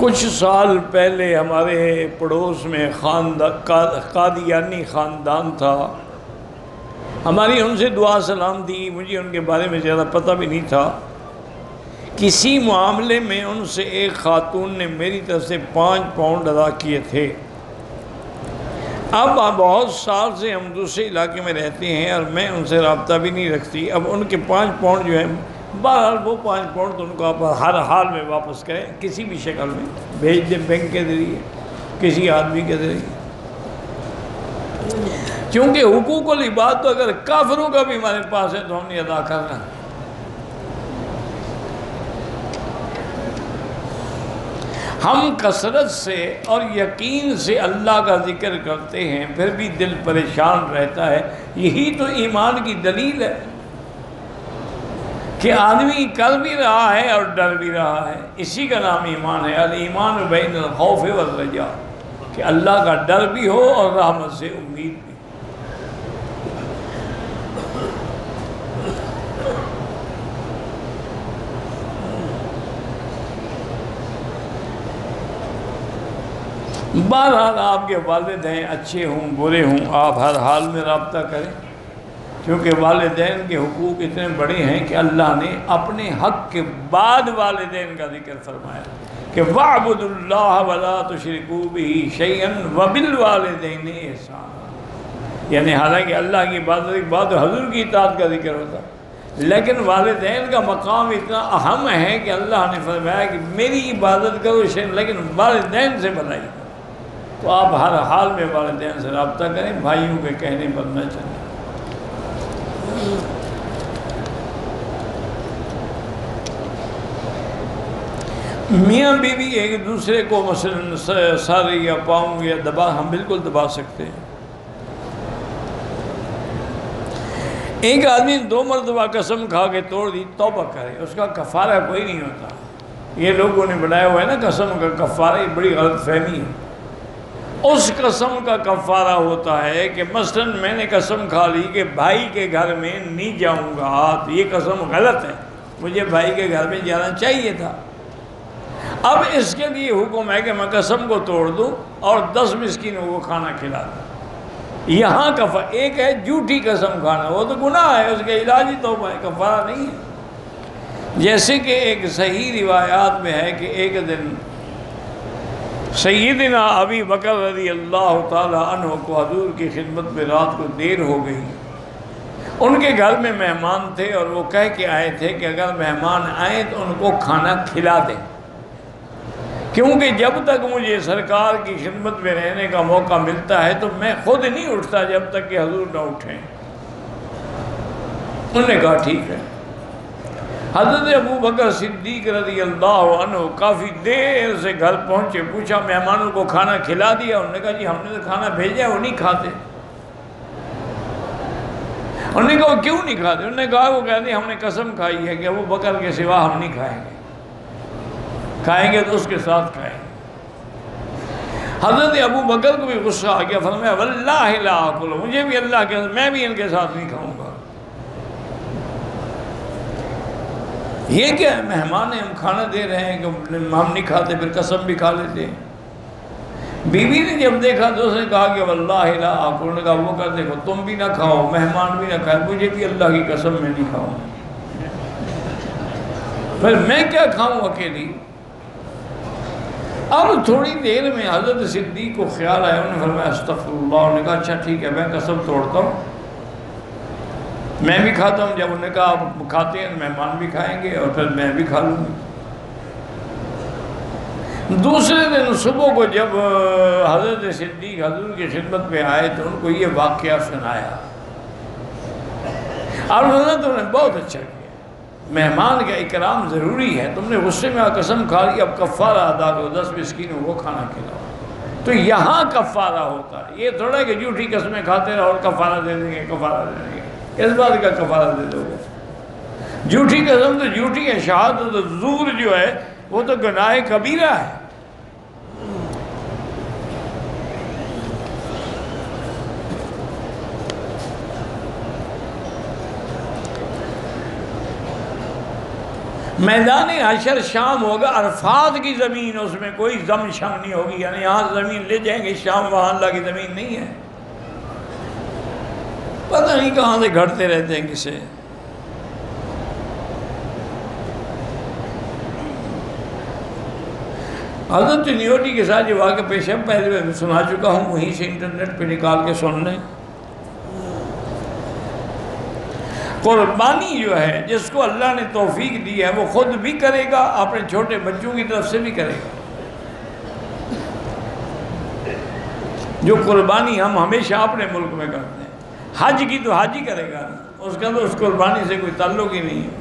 کچھ سال پہلے ہمارے پڑوس میں قادیانی خاندان تھا۔ ہماری ان سے دعا سلام دی، مجھے ان کے بارے میں زیادہ پتہ بھی نہیں تھا۔ کسی معاملے میں ان سے ایک خاتون نے میری طرف سے پانچ پاؤنڈ ادا کیے تھے۔ اب بہت سال سے ہم دوسرے علاقے میں رہتے ہیں اور میں ان سے رابطہ بھی نہیں رکھتی۔ اب ان کے پانچ پاؤنڈ جو ہیں بہرحال وہ پانچ پاؤنڈ تو ان کو آپ ہر حال میں واپس کریں، کسی بھی شکل میں، بھیج دیں بینک کے ذریعے، کسی آدمی کے ذریعے۔ چونکہ حقوق العباد تو اگر کافروں کا بھی ہمارے پاس ہے تو ہم نے ادا کرنا ہم کثرت سے اور یقین سے اللہ کا ذکر کرتے ہیں، پھر بھی دل پریشان رہتا ہے۔ یہی تو ایمان کی دلیل ہے۔ کہ آدمی کر بھی رہا ہے اور ڈر بھی رہا ہے۔ اسی کا نام ایمان ہے۔ المان بین الخوف والرجا کہ اللہ کا ڈر بھی ہو اور رحمت سے امید بھی۔ بہرحال آپ کے والد ہیں، اچھے ہوں، برے ہوں، آپ ہر حال میں رابطہ کریں۔ کیونکہ والدین کے حقوق اتنے بڑے ہیں کہ اللہ نے اپنے حق کے بعد والدین کا ذکر فرمایا کہ وَعْبُدُ اللَّهَ وَلَا تُشْرِكُوا بِهِ شَيْئًا وَبِالْوَالِدَيْنِ احسان یعنی حالانکہ اللہ کی عبادت کے بعد حضور کی اطاعت کا ذکر ہوتا۔ لیکن والدین کا مقام اتنا اہم ہے کہ اللہ نے فرمایا کہ میری عبادت کرو شیئن لیکن والدین سے بنائی تو آپ ہر حال میں والدین سے رابطہ کریں، بھائیوں کے کہنے پر نہ چلیں۔ میاں بیوی ایک دوسرے کو مثلا سارے یا پاؤں یا دبا ہم بالکل دبا سکتے ہیں۔ ایک آدمی دو مرتبہ قسم کھا کے توڑ دی، توبہ کرے، اس کا کفارہ کوئی نہیں ہوتا۔ یہ لوگوں نے بنایا ہوا ہے نا قسم کا کفارہ، یہ بڑی غلط فہمی ہے۔ اس قسم کا کفارہ ہوتا ہے کہ مثلا میں نے قسم کھا لی کہ بھائی کے گھر میں نہیں جاؤں گا تو یہ قسم غلط ہے۔ مجھے بھائی کے گھر میں جانا چاہیے تھا۔ اب اس کے لیے حکم ہے کہ میں قسم کو توڑ دوں اور دس مسکینوں کو کھانا کھلا دوں۔ یہاں کفا، ایک ہے جھوٹی قسم کھانا، وہ تو گناہ ہے، اس کے علاج ہی تو کفارہ نہیں ہے۔ جیسے کہ ایک صحیح روایات میں ہے کہ ایک دن سیدنا ابی بکر رضی اللہ تعالیٰ عنہ کو حضور کی خدمت میں رات کو دیر ہو گئی۔ ان کے گھر میں مہمان تھے اور وہ کہہ کے آئے تھے کہ اگر مہمان آئیں تو ان کو کھانا کھلا دیں۔ کیونکہ جب تک مجھے سرکار کی خدمت میں رہنے کا موقع ملتا ہے تو میں خود نہیں اٹھتا جب تک کہ حضور نہ اٹھیں۔ انہوں نے کہا، ٹھیک ہے۔ حضرت ابو بکر صدیق رضی اللہ عنہ کافی دیر سے گھر پہنچے، پوچھا، مہمانوں کو کھانا کھلا دیا؟ انہوں نے کہا جی ہم نے تو کھانا بھیجا ہے، وہ نہیں کھاتے۔ انہوں نے کہا، وہ کیوں نہیں کھاتے؟ انہوں نے کہا، وہ کہتے ہم نے قسم کھائی ہے کہ ابو بکر کے سوا ہم نہیں کھائیں گے۔ کھائیں گے تو اس کے ساتھ کھائیں گے۔ حضرت ابو بکر کو بھی غصہ آ گیا، فرمایا، واللہ لا اکل، مجھے بھی اللہ کے، میں بھی ان کے ساتھ نہیں کھاؤں گا۔ یہ کیا ہے؟ مہمان ہم کھانا دے رہے ہیں کہ ہم نہیں کھاتے، پھر قسم بھی کھا لیتے ہیں۔ بیوی نے جب دیکھا تو اس نے کہا کہ واللہ لا اکل نے کہا وہ کر دیکھو تم بھی نہ کھاؤ، مہمان بھی نہ کھائے، مجھے بھی اللہ کی قسم میں نہیں کھاؤں۔ پھر میں کیا کھاؤں اکیلی؟ اب تھوڑی دیر میں حضرت صدیق کو خیال آیا، انہوں نے فرمایا، استغفر اللہ، انہوں نے کہا اچھا ٹھیک ہے، میں قسم توڑتا ہوں۔ میں بھی کھاتا ہوں، جب انہوں نے کہا آپ کھاتے ہیں مہمان بھی کھائیں گے اور پھر میں بھی کھا لوں گی دوسرے دن صبح کو جب حضرت صدیق حضور کی خدمت میں آئے تو ان کو یہ واقعہ سنایا۔ اور حضرت نے بہت اچھا کیا۔ مہمان کا اکرام ضروری ہے، تم نے غصے میں قسم کھا لی، اب کفارہ ادا کرو، دس مسکینوں کو کھانا کھلاؤ۔ تو یہاں کفارہ ہوتا ہے۔ یہ تھوڑا کہ جھوٹی قسمیں کھاتے رہو اور کفارہ دے دیں گے، کفارہ دے دیں گے۔ اس بات کا کفارہ دے دو۔ گے جھوٹی قسم تو جھوٹی ہے، شہادت زور جو ہے، وہ تو گناہ کبیرہ ہے۔ میدان حشر شام ہوگا، عرفات کی زمین، اس میں کوئی زم شم نہیں ہوگی یعنی یہاں زمین لے جائیں گے، شام وہاں اللہ کی زمین نہیں ہے۔ پتہ نہیں کہاں سے گھڑتے رہتے ہیں کسے۔ حضرت نیوٹی کے ساتھ جو واقع پیش ہے پہلے میں سنا چکا ہوں، وہیں سے انٹرنیٹ پہ نکال کے سن لیں۔ قربانی جو ہے، جس کو اللہ نے توفیق دی ہے، وہ خود بھی کرے گا، اپنے چھوٹے بچوں کی طرف سے بھی کرے گا۔ جو قربانی ہم ہمیشہ اپنے ملک میں کرتے ہیں۔ حج کی تو حج ہی کرے گا۔ اس کا تو اس قربانی سے کوئی تعلق ہی نہیں ہے۔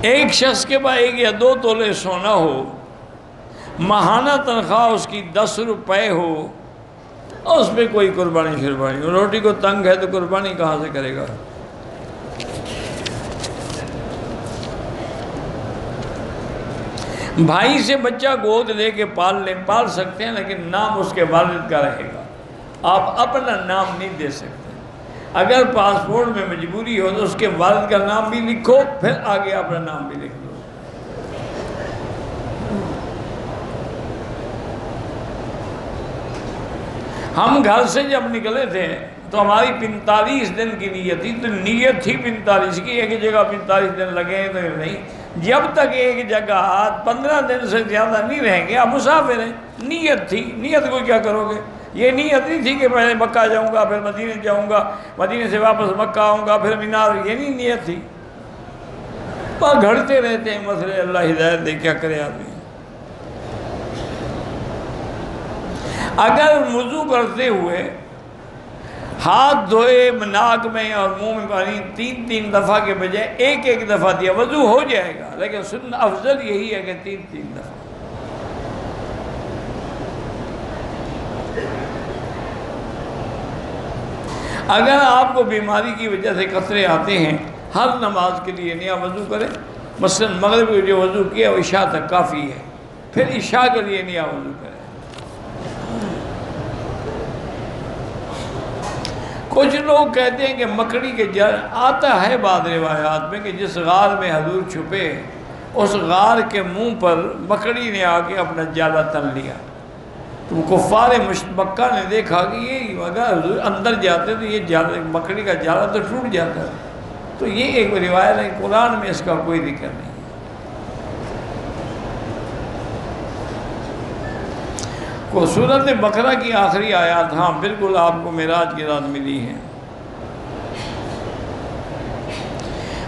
ایک شخص کے بعد ایک یا دو تولے سونا ہو، ماہانہ تنخواہ اس کی دس روپے ہو اور اس پہ کوئی قربانی شربانی روٹی کو تنگ ہے تو قربانی کہاں سے کرے گا؟ بھائی سے بچہ گود لے کے پال لیں پال سکتے ہیں، لیکن نام اس کے والد کا رہے گا۔ آپ اپنا نام نہیں دے سکتے۔ اگر پاسپورٹ میں مجبوری ہو تو اس کے والد کا نام بھی لکھو، پھر آگے اپنا نام بھی لکھ دو ہم گھر سے جب نکلے تھے تو ہماری پینتالیس دن کی نیت تھی، تو نیت تھی پینتالیس کی، ایک جگہ پینتالیس دن لگے تو نہیں۔ جب تک ایک جگہ پندرہ دن سے زیادہ نہیں رہیں گے، آپ مسافر ہیں۔ نیت تھی۔ نیت کو کیا کرو گے؟ یہ نیت نہیں تھی کہ پہلے مکہ جاؤں گا، پھر مدینہ جاؤں گا، مدینہ سے واپس مکہ آؤں گا، پھر مینار۔ یہ نہیں نیت تھی۔ پر گھڑتے رہتے ہیں مسئلے۔ اللہ ہدایت دے، کیا کرے آدمی؟ اگر وضو کرتے ہوئے ہاتھ دھوئے ناک میں اور منہ میں پانی تین تین دفعہ کے بجائے ایک ایک دفعہ دیا، وضو ہو جائے گا۔ لیکن سن افضل یہی ہے کہ تین تین دفعہ۔ اگر آپ کو بیماری کی وجہ سے قطرے آتے ہیں، ہر نماز کے لیے نیا وضو کریں۔ مثلا مغرب کے جو وضو کیا وہ عشاء تک کافی ہے۔ پھر عشاء کے لیے نیا وضو کریں۔ کچھ لوگ کہتے ہیں کہ مکڑی کے جل، آتا ہے بعض روایات میں کہ جس غار میں حضور چھپے، اس غار کے منہ پر مکڑی نے آ کے اپنا جالا تن لیا۔ تو کفار مکہ نے دیکھا کہ یہ اگر اندر جاتے تو یہ جال، مکڑی کا جالا تو ٹوٹ جاتا۔ ہے تو یہ ایک روایت ہے، قرآن میں اس کا کوئی ذکر نہیں۔ کو صورت بکرا کی آخری آیات ہاں بالکل آپ کو معراج کی رات ملی ہے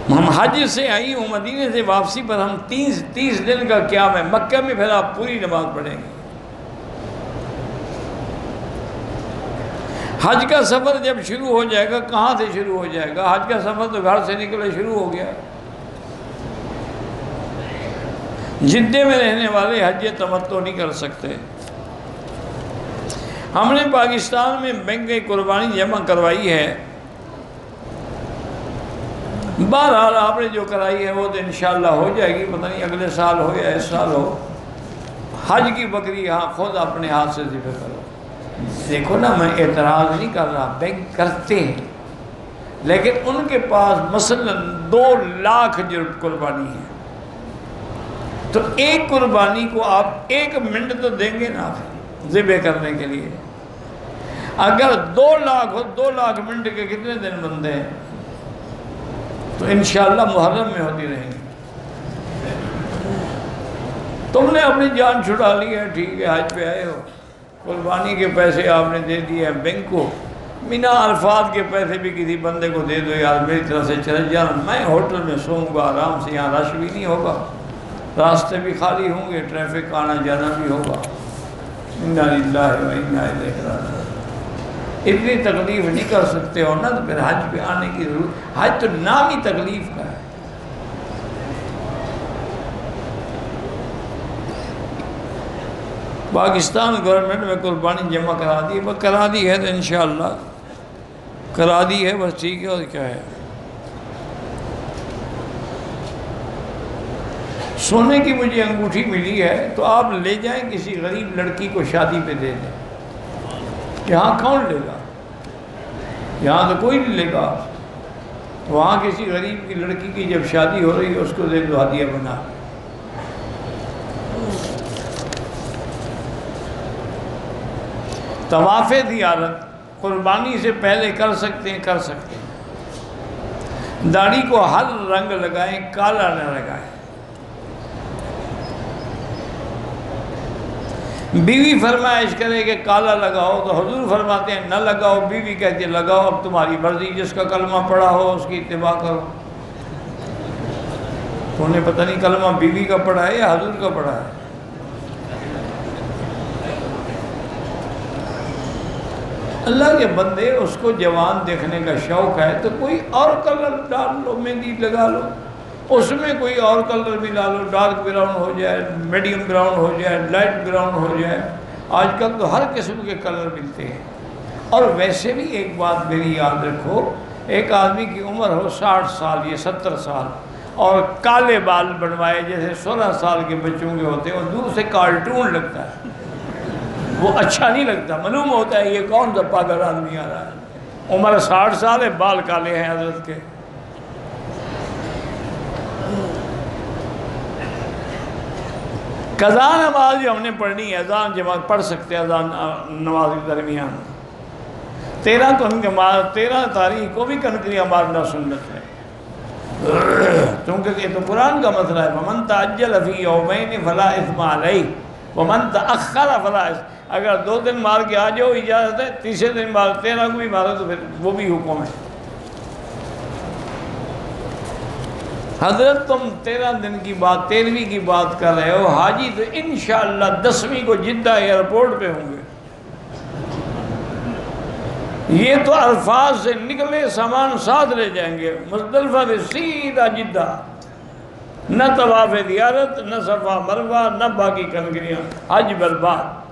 ہم حج سے آئی ہوں، مدینے سے واپسی پر ہم تیس تیس دن کا قیام ہے۔ مکہ میں پھر آپ پوری نماز پڑھیں گے۔ حج کا سفر جب شروع ہو جائے گا، کہاں سے شروع ہو جائے گا؟ حج کا سفر تو گھر سے نکلے شروع ہو گیا۔ جدے میں رہنے والے حج تمتو نہیں کر سکتے۔ ہم نے پاکستان میں بینک قربانی جمع کروائی ہے۔ بہرحال آپ نے جو کرائی ہے وہ تو انشاءاللہ ہو جائے گی، پتہ نہیں اگلے سال ہو یا اس سال ہو۔ حج کی بکری یہاں خود اپنے ہاتھ سے ذبح کرو۔ دیکھو نا، میں اعتراض نہیں کر رہا، بینک کرتے ہیں۔ لیکن ان کے پاس مثلا دو لاکھ جو قربانی ہے تو ایک قربانی کو آپ ایک منٹ تو دیں گے نا۔ ذبح کرنے کے لیے۔ اگر دو لاکھ ہو، دو لاکھ منٹ کے کتنے دن بندے ہیں؟ تو انشاءاللہ محرم میں ہوتی رہیں گی۔ تم نے اپنی جان چھڑا لی ہے، ٹھیک ہے، حج پہ آئے ہو۔ قربانی کے پیسے آپ نے دے دیے ہیں، بینک کو۔ بنا الفاظ کے پیسے بھی کسی بندے کو دے دو، یار، میری طرف سے چلے جانا میں ہوٹل میں سوؤں گا آرام سے، یہاں رش بھی نہیں ہوگا۔ راستے بھی خالی ہوں گے، ٹریفک آنا جانا بھی ہوگا۔ اتنی تکلیف نہیں کر سکتے ہو نا تو پھر حج پہ آنے کی ضرورت۔ حج تو نام ہی تکلیف کا ہے۔ پاکستان گورنمنٹ میں قربانی جمع کرا دی بس کرا دی ہے تو انشاءاللہ۔ کرا دی ہے، بس ٹھیک ہے اور کیا ہے۔ سونے کی مجھے انگوٹھی ملی ہے تو آپ لے جائیں کسی غریب لڑکی کو شادی پہ دے دیں۔ یہاں کون لے گا؟ یہاں تو کوئی نہیں لے گا۔ وہاں کسی غریب کی لڑکی کی جب شادی ہو رہی ہے، اس کو دے دو ہدیہ بنا۔ طواف دیارت قربانی سے پہلے کر سکتے ہیں، کر سکتے ہیں۔ داڑھی کو ہر رنگ لگائیں، کالا نہ لگائیں۔ بیوی فرمائش کرے کہ کالا لگاؤ تو حضور فرماتے ہیں، نہ لگاؤ، بیوی کہتے ہیں، لگاؤ، اب تمہاری مرضی، جس کا کلمہ پڑا ہو، اس کی اتباع کرو۔ تو انہیں پتہ نہیں کلمہ بیوی کا پڑھا ہے یا حضور کا پڑھا ہے۔ اللہ کے بندے، اس کو جوان دیکھنے کا شوق ہے تو کوئی اور کلر ڈال لو، مہندی لگا لو۔ اس میں کوئی اور کلر بھی لا لو ڈارک براؤن ہو جائے میڈیم براؤن ہو جائے لائٹ براؤن ہو جائے، آج کل تو ہر قسم کے کلر ملتے ہیں۔ اور ویسے بھی ایک بات میری یاد رکھو، ایک آدمی کی عمر ہو ساٹھ سال یا ستر سال، اور کالے بال بنوائے جیسے سولہ سال کے بچوں کے ہوتے ہیں اور دور سے کارٹون لگتا ہے۔ وہ اچھا نہیں لگتا، معلوم ہوتا ہے یہ کون سا پاگل آدمی آ رہا ہے۔ عمر ساٹھ سال ہے، بال کالے ہیں حضرت کے۔ قضا نماز جو ہم نے پڑھنی ہے، اذان جماعت پڑھ سکتے ہیں، اذان نماز کے درمیان۔ تیرہ کنک تیرہ تاریخ کو بھی کنکریاں مارنا سنت ہے؟ چونکہ یہ تو قرآن کا مسئلہ ہے، ومن تعجل فی یومین فلا اثم علیہ ومن تأخر فلا اثم اگر دو دن مار کے آ جاؤ، اجازت ہے، تیسرے دن مار، تیرہ کو بھی مارو تو پھر وہ بھی حکم ہے۔ حضرت تم تیرہ دن کی بات تیرہویں کی بات کر رہے ہو، حاجی تو انشاءاللہ دسویں کو جدہ ایئرپورٹ پہ ہوں گے۔ یہ تو الفاظ سے نکلے، سامان ساتھ لے جائیں گے۔ مزدلفہ سے سیدھا جدہ۔ نہ طواف دیارت نہ صفا مروہ، نہ باقی کنگریاں حج برباد۔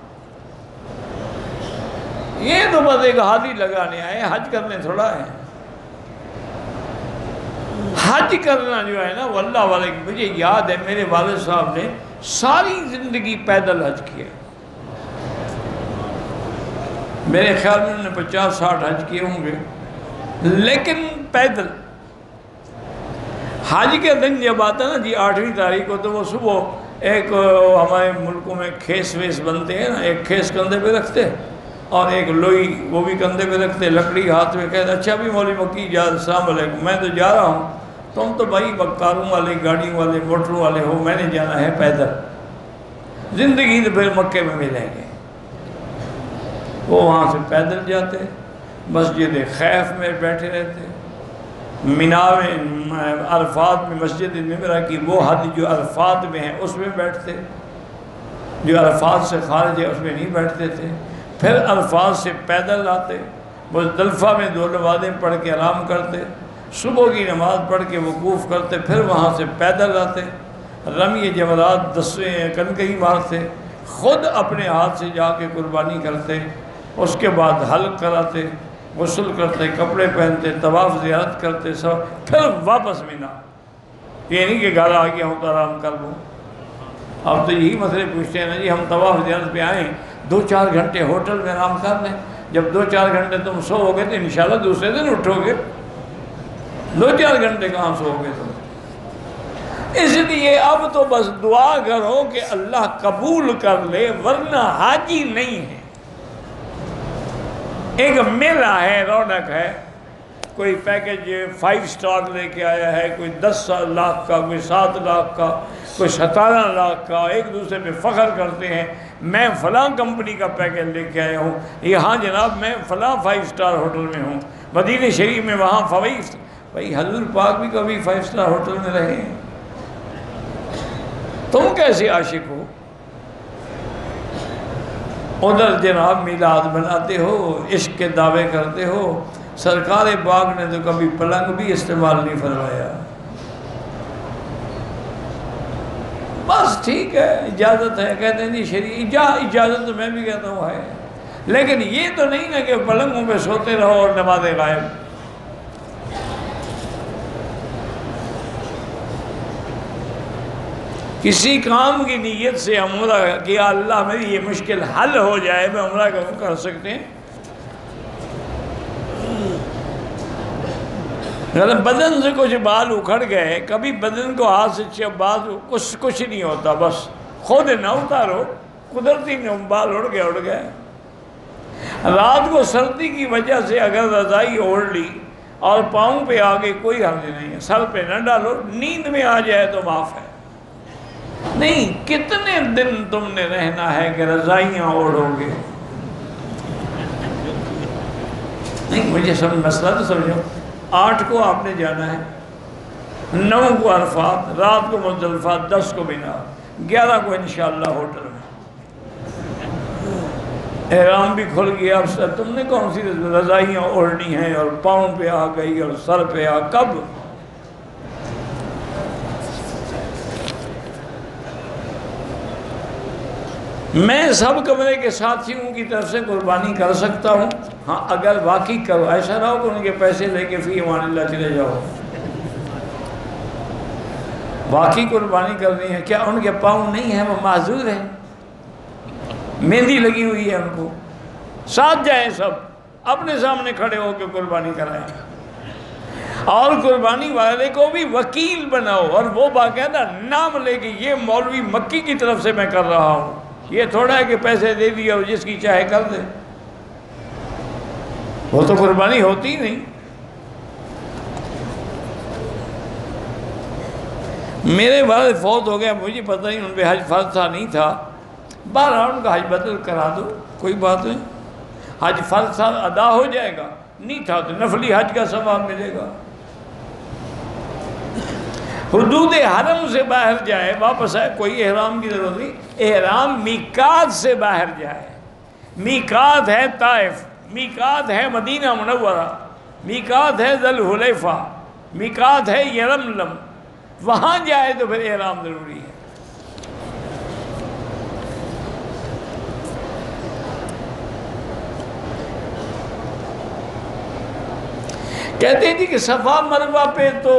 یہ تو بس ایک ہاتھی لگانے آئے، حج کرنے تھوڑا ہے۔ حج کرنا جو ہے نا، وہ اللہ والے مجھے یاد ہے میرے والد صاحب نے ساری زندگی پیدل حج کیا۔ میرے خیال میں انہوں نے پچاس ساٹھ حج کیے ہوں گے۔ لیکن پیدل۔ حج کے دن جب آتا نا جی آٹھویں تاریخ کو، تو وہ صبح ایک ہمارے ملکوں میں کھیس ویس بنتے ہیں نا، ایک کھیس کندھے پہ رکھتے اور ایک لوئی، وہ بھی کندھے پہ رکھتے، لکڑی ہاتھ میں کہتے اچھا بھی مولی مکی جا، السلام علیکم، میں تو جا رہا ہوں۔ تم تو بھائی کاروں والے، گاڑیوں والے، موٹروں والے ہو، میں نے جانا ہے پیدل۔ زندگی تو پھر مکے میں ملیں گے وہ وہاں سے پیدل جاتے، مسجد خیف میں بیٹھے رہتے۔ مینا میں عرفات میں، مسجد نمرہ کی وہ حد جو عرفات میں ہے اس میں بیٹھتے۔ جو عرفات سے خارج ہے، اس میں نہیں بیٹھتے تھے۔ پھر الفاظ سے پیدل آتے۔ مزدلفہ میں دو نمازیں پڑھ کے آرام کرتے۔ صبح کی نماز پڑھ کے وقوف کرتے، پھر وہاں سے پیدل آتے۔ رمی جمرات دسویں کنکئی مارتے۔ خود اپنے ہاتھ سے جا کے قربانی کرتے۔ اس کے بعد حلق کراتے، غسل کرتے، کپڑے پہنتے، طواف زیارت کرتے، سب۔ پھر واپس منا یہ نہیں کہ گھر آ گیا ہوں تو آرام کر لوں۔ اب تو یہی مسئلے پوچھتے ہیں نا جی ہم طواف زیارت پہ آئیں، دو چار گھنٹے ہوٹل میں آرام کر لیں۔ جب دو چار گھنٹے تم سو ہو گئے تو انشاءاللہ دوسرے دن اٹھو گے۔ دو چار گھنٹے کہاں سو گے تم؟ اس لیے اب تو بس دعا کرو کہ اللہ قبول کر لے، ورنہ حاجی نہیں ہے۔ ایک میلہ ہے، رونق ہے۔ کوئی پیکج فائیو سٹار لے کے آیا ہے، کوئی دس لاکھ کا، کوئی سات لاکھ کا، کوئی ستارہ لاکھ کا، ایک دوسرے پہ فخر کرتے ہیں، میں فلاں کمپنی کا پیکج لے کے آیا ہوں۔ یہاں جناب، میں فلاں فائیو سٹار ہوٹل میں ہوں۔ مدینہ شریف میں وہاں فوئی بھائی حضور پاک بھی کبھی فائیو سٹار ہوٹل میں رہے ہیں۔ تم کیسے عاشق ہو؟ ادھر جناب میلاد بناتے ہو، عشق کے دعوے کرتے ہو، سرکار باغ نے تو کبھی پلنگ بھی استعمال نہیں فرمایا۔ بس ٹھیک ہے، اجازت ہے، کہتے ہیں جی شریع اجازت تو میں بھی کہتا ہوں ہے۔ لیکن یہ تو نہیں ہے کہ پلنگوں پہ سوتے رہو اور نماز غائب۔ کسی کام کی نیت سے عمرہ کیا اللہ میری یہ مشکل حل ہو جائے، میں عمرہ کروں کر سکتے ہیں؟ یعنی بدن سے کچھ بال اکھڑ گئے، کبھی بدن کو ہاتھ سے چپ بال، کچھ کچھ نہیں ہوتا، بس خود نہ اتارو، قدرتی بال اڑ گئے اڑ گئے۔ رات کو سردی کی وجہ سے اگر رضائی اوڑھ لی اور پاؤں پہ آگے کوئی حرج نہیں ہے، سر پہ نہ ڈالو، نیند میں آ جائے تو معاف ہے۔ نہیں، کتنے دن تم نے رہنا ہے کہ رضائیاں اوڑھو گے؟ نہیں، مجھے سب مسئلہ تو سمجھو، آٹھ کو آپ نے جانا ہے، نو کو عرفات، رات کو مزدلفات دس کو بنا، گیارہ کو انشاءاللہ ہوٹل میں۔ احرام بھی کھل گیا، اب تم نے کون سی رضائیاں اوڑھنی ہیں؟ اور پاؤں پہ آ گئی، اور سر پہ آ، کب؟ میں سب کمرے کے ساتھیوں کی طرف سے قربانی کر سکتا ہوں۔ ہاں اگر واقعی کرو، ایسا رہو کہ ان کے پیسے لے کے فی امان اللہ چلے جاؤ۔ واقعی قربانی کرنی ہے۔ کیا ان کے پاؤں نہیں ہیں؟ وہ معذور ہیں۔ مہندی لگی ہوئی ہے ان کو۔ ساتھ جائیں سب۔ اپنے سامنے کھڑے ہو کے قربانی کرائیں۔ اور قربانی والے کو بھی وکیل بناؤ۔ اور وہ باقاعدہ نام لے کے یہ مولوی مکی کی طرف سے میں کر رہا ہوں۔ یہ تھوڑا ہے کہ پیسے دے دیا اور جس کی چاہے کر دے۔ وہ تو قربانی ہوتی ہی نہیں۔ میرے والد فوت ہو گیا مجھے پتہ نہیں ان پہ حج فرض تھا، نہیں تھا۔ بارہ ان کا حج بدل کرا دو، کوئی بات نہیں۔ حج فرض تھا، ادا ہو جائے گا۔ نہیں تھا تو نفلی حج کا ثواب ملے گا۔ حدود حرم سے باہر جائے، واپس آئے، کوئی احرام کی ضرورت نہیں۔ احرام میکات سے باہر جائے۔ میکات ہے طائف میکات ہے مدینہ منورہ میکات ہے ذلحلیفہ میکات ہے یرملم۔ وہاں جائے تو پھر احرام ضروری ہے۔ کہتے تھی جی کہ صفا مروا پہ تو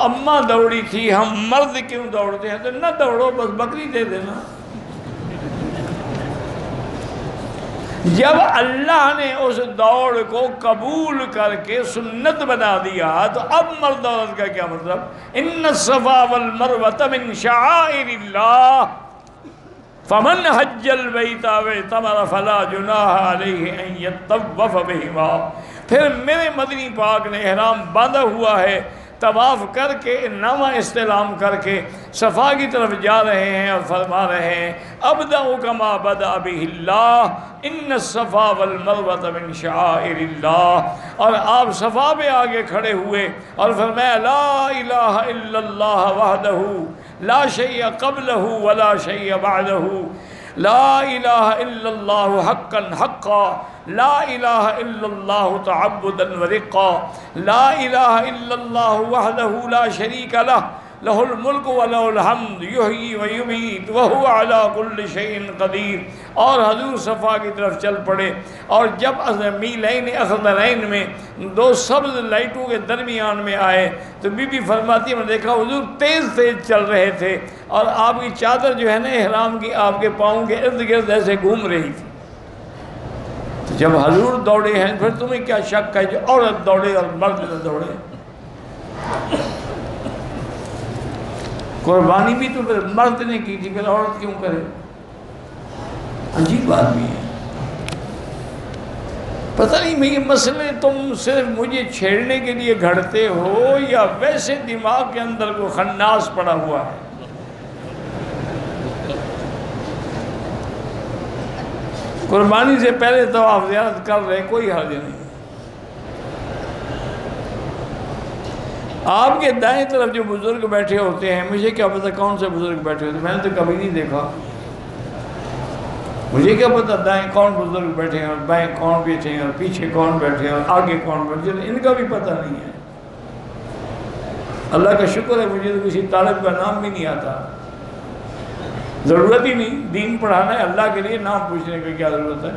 اماں دوڑی تھی، ہم مرد کیوں دوڑتے ہیں؟ تو نہ دوڑو، بس بکری دے دینا۔ جب اللہ نے اس دوڑ کو قبول کر کے سنت بنا دیا، تو اب مرد عورت کا کیا مطلب؟ ان الصفا والمروۃ من شعائر اللہ۔ فمن حج البیت واعتمر فلا جناح علیہ ان یطوف بہما پھر میرے مدنی پاک نے احرام باندھا ہوا ہے، طواف کر کے، نامہ استعلام کر کے صفا کی طرف جا رہے ہیں اور فرما رہے ہیں، ابدعو کما بدا بہ اللہ، ان الصفا والمروت من شعائر اللہ۔ اور آپ صفا پہ آگے کھڑے ہوئے اور فرمایا، لا الہ الا اللہ وحدہ۔ لا شیء قبلہ ولا شیء بعدہ لا الہ الا اللہ حقا حقا. لا الہ الا اللہ تعبدا ورقا. لا الہ الا اللہ وحدہ لا شریک لہ لہ الملک و لہ الحمد، یحیی و یمیت، وہو علا کل شئین قدیر۔ اور حضور صفا کی طرف چل پڑے۔ اور جب میلین اخضرین میں دو سبز لائٹوں کے درمیان میں آئے، تو بی بی فرماتی، میں دیکھا حضور تیز تیز چل رہے تھے۔ اور آپ کی چادر جو ہے نا احرام کی، آپ کے پاؤں کے ارد گرد ایسے گھوم رہی تھی۔ تو جب حضور دوڑے ہیں، پھر تمہیں کیا شک ہے جو عورت دوڑے اور مرد دوڑے؟ قربانی بھی تو پھر مرد نے کی تھی، پھر عورت کیوں کرے؟ عجیب آدمی ہے۔ پتہ نہیں میں یہ مسئلے تم صرف مجھے چھیڑنے کے لیے گھڑتے ہو یا ویسے دماغ کے اندر کو خناس پڑا ہوا ہے؟ قربانی سے پہلے تو آپ زیارت کر رہے کوئی حرج نہیں۔ آپ کے دائیں طرف جو بزرگ بیٹھے ہوتے ہیں، مجھے کیا پتا کون سے بزرگ بیٹھے ہوتے ہیں؟ میں نے تو کبھی نہیں دیکھا۔ مجھے کیا پتا دائیں کون بزرگ بیٹھے ہیں اور بائیں کون بیٹھے ہیں اور پیچھے کون بیٹھے ہیں اور آگے کون بیٹھے ہیں؟ ان کا بھی پتہ نہیں ہے۔ اللہ کا شکر ہے، مجھے تو کسی طالب کا نام بھی نہیں آتا۔ ضرورت ہی نہیں، دین پڑھانا ہے، اللہ کے لیے نام پوچھنے کی کیا ضرورت ہے؟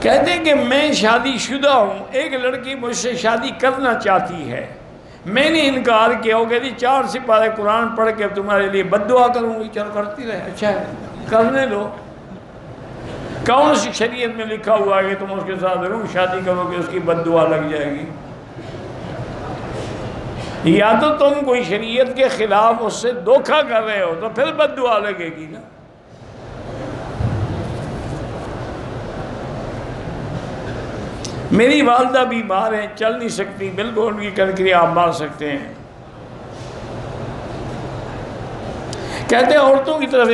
کہتے کہ میں شادی شدہ ہوں، ایک لڑکی مجھ سے شادی کرنا چاہتی ہے۔ میں نے انکار کیا ہو کہتی چار سپارے قرآن پڑھ کے تمہارے لیے بد دعا کروں گی۔ چلو کرتی رہے۔ اچھا ہے کرنے دو۔ کون سی شریعت میں لکھا ہوا ہے کہ تم اس کے ساتھ روح شادی کرو گے، اس کی بد دعا لگ جائے گی؟ یا تو تم کوئی شریعت کے خلاف اس سے دھوکھا کر رہے ہو، تو پھر بد دعا لگے گی نا۔ میری والدہ بیمار ہیں، چل نہیں سکتی، بالکل ان کی کنکری آپ مار سکتے ہیں۔ کہتے ہیں، عورتوں کی طرف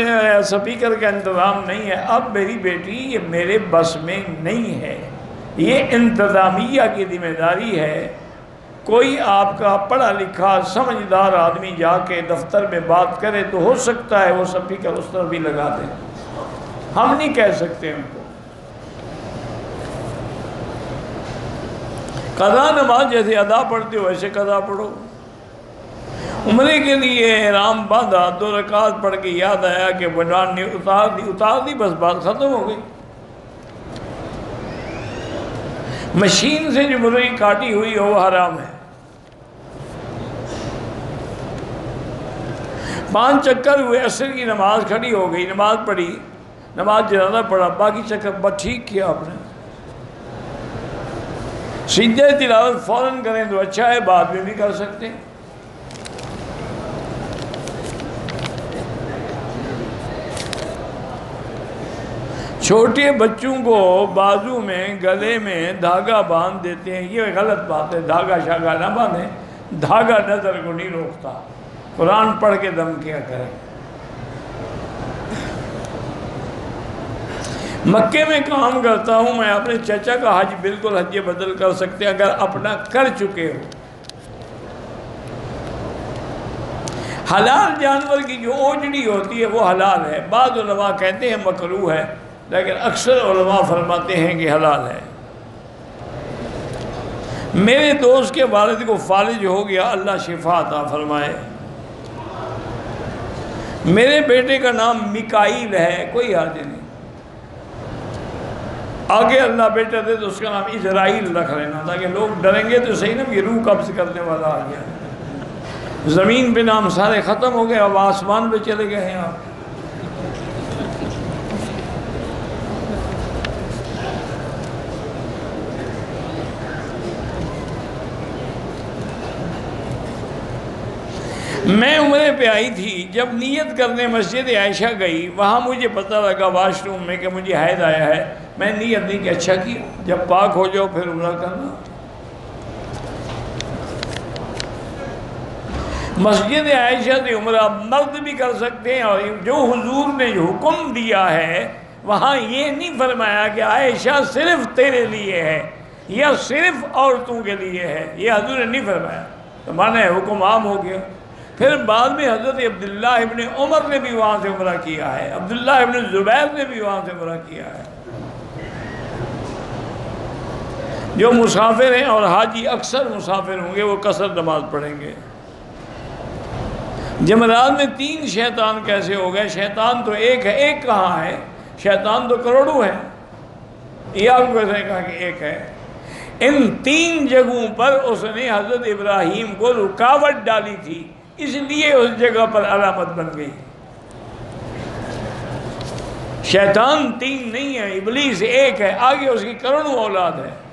سپیکر کا انتظام نہیں ہے۔ اب میری بیٹی یہ میرے بس میں نہیں ہے۔ یہ انتظامیہ کی ذمہ داری ہے۔ کوئی آپ کا پڑھا لکھا، سمجھدار آدمی جا کے دفتر میں بات کرے تو ہو سکتا ہے وہ سپیکر اس طرف بھی لگا دیں ہم نہیں کہہ سکتے۔ ان کو قضا نماز جیسے ادا پڑھتے ہو، ویسے قضا پڑھو۔ عمرے کے لیے احرام باندھا، دو رکعت پڑھ کے یاد آیا کہ بنان نے اتار دی اتار دی، بس بات ختم ہو گئی۔ مشین سے جو مرغی کاٹی ہوئی ہو وہ حرام ہے۔ پانچ چکر ہوئے، عصر کی نماز کھڑی ہو گئی، نماز پڑھی، نماز جنازہ پڑھا، باقی چکر بس ٹھیک کیا آپ نے۔ سیدھے تلاوت فوراً کریں تو اچھا ہے، بعد میں بھی کر سکتے ہیں۔ چھوٹے بچوں کو بازو میں، گلے میں دھاگا باندھ دیتے ہیں۔ یہ غلط بات ہے، دھاگا شاگا نہ باندھیں، دھاگا نظر کو نہیں روکتا۔ قرآن پڑھ کے دم کیا کریں مکے میں کام کرتا ہوں، میں اپنے چچا کا حج بالکل حج بدل کر سکتے اگر اپنا کر چکے ہو حلال جانور کی جو اوجڑی ہوتی ہے، وہ حلال ہے۔ بعض علماء کہتے ہیں مکرو ہے، لیکن اکثر علماء فرماتے ہیں کہ حلال ہے۔ میرے دوست کے والد کو فالج ہو گیا، اللہ شفا عطا فرمائے۔ میرے بیٹے کا نام مکائل ہے، کوئی حاضر نہیں۔ آگے اللہ بیٹا دے تو اس کا نام اسرائیل رکھ لینا، تاکہ لوگ ڈریں گے تو صحیح نا یہ روح قبض کرنے والا آ گیا۔ زمین پہ نام سارے ختم ہو گئے، اب آسمان پہ چلے گئے ہیں آپ۔ میں عمرے پہ آئی تھی، جب نیت کرنے مسجد عائشہ گئی، وہاں مجھے پتہ لگا واش روم میں کہ مجھے حید آیا ہے۔ میں نیت نہیں کہ اچھا کیا جب پاک ہو جاؤ پھر عمرہ کرنا۔ مسجد عائشہ سے عمرہ مرد بھی کر سکتے ہیں اور جو حضور نے جو حکم دیا ہے، وہاں یہ نہیں فرمایا کہ عائشہ صرف تیرے لیے ہے یا صرف عورتوں کے لیے ہے، یہ حضور نے نہیں فرمایا۔ تو مانے حکم عام ہو گیا۔ پھر بعد میں حضرت عبداللہ ابن عمر نے بھی وہاں سے عمرہ کیا ہے، عبداللہ ابن زبیر نے بھی وہاں سے عمرہ کیا ہے۔ جو مسافر ہیں اور حاجی اکثر مسافر ہوں گے، وہ قصر نماز پڑھیں گے۔ جمعرات میں تین شیطان کیسے ہو گئے؟ شیطان تو ایک ہے، ایک کہاں ہے؟ شیطان تو کروڑوں ہے یہ آپ کو ایسے کہا کہ ایک ہے۔ ان تین جگہوں پر اس نے حضرت ابراہیم کو رکاوٹ ڈالی تھی، اس لیے اس جگہ پر علامت بن گئی۔ شیطان تین نہیں ہے، ابلیس ایک ہے، آگے اس کی کروڑوں اولاد ہے۔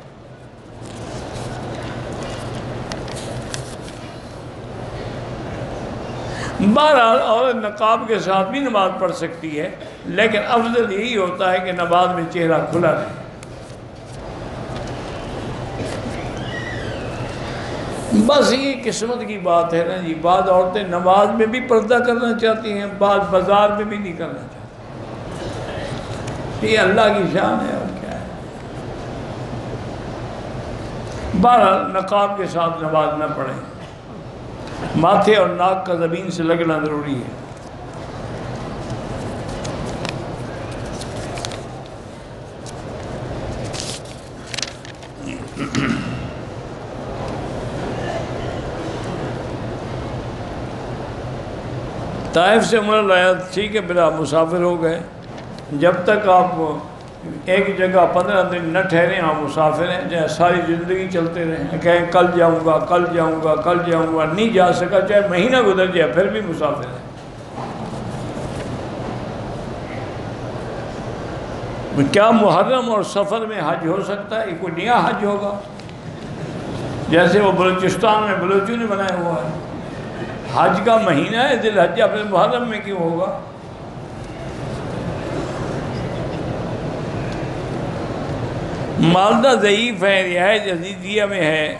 بہرحال عورت نقاب کے ساتھ بھی نماز پڑھ سکتی ہے، لیکن افضل یہی ہوتا ہے کہ نماز میں چہرہ کھلا رہے۔ بس یہ قسمت کی بات ہے نا جی بعض عورتیں نماز میں بھی پردہ کرنا چاہتی ہیں، بعض بازار میں بھی نہیں کرنا چاہتی۔ یہ اللہ کی شان ہے اور کیا ہے۔ بارہ نقاب کے ساتھ نماز نہ پڑھیں۔ ماتھے اور ناک کا زمین سے لگنا ضروری ہے۔ طائف سے عمر لایا، ٹھیک ہے، پھر آپ مسافر ہو گئے۔ جب تک آپ ایک جگہ پندرہ دن نہ ٹھہرے آپ مسافر ہیں چاہے ساری زندگی چلتے رہیں۔ کہیں کل جاؤں گا، کل جاؤں گا، کل جاؤں گا، نہیں جا سکا، چاہے مہینہ گزر جائے، پھر بھی مسافر ہیں۔ کیا محرم اور سفر میں حج ہو سکتا ہے؟ یہ کوئی نیا حج ہوگا؟ جیسے وہ بلوچستان میں بلوچوں نے بنایا ہوا ہے۔ حج کا مہینہ ہے دل حج اپنے محرم میں کیوں ہوگا؟ مالدہ ضعیف ہے رہائش عزیزیہ میں ہے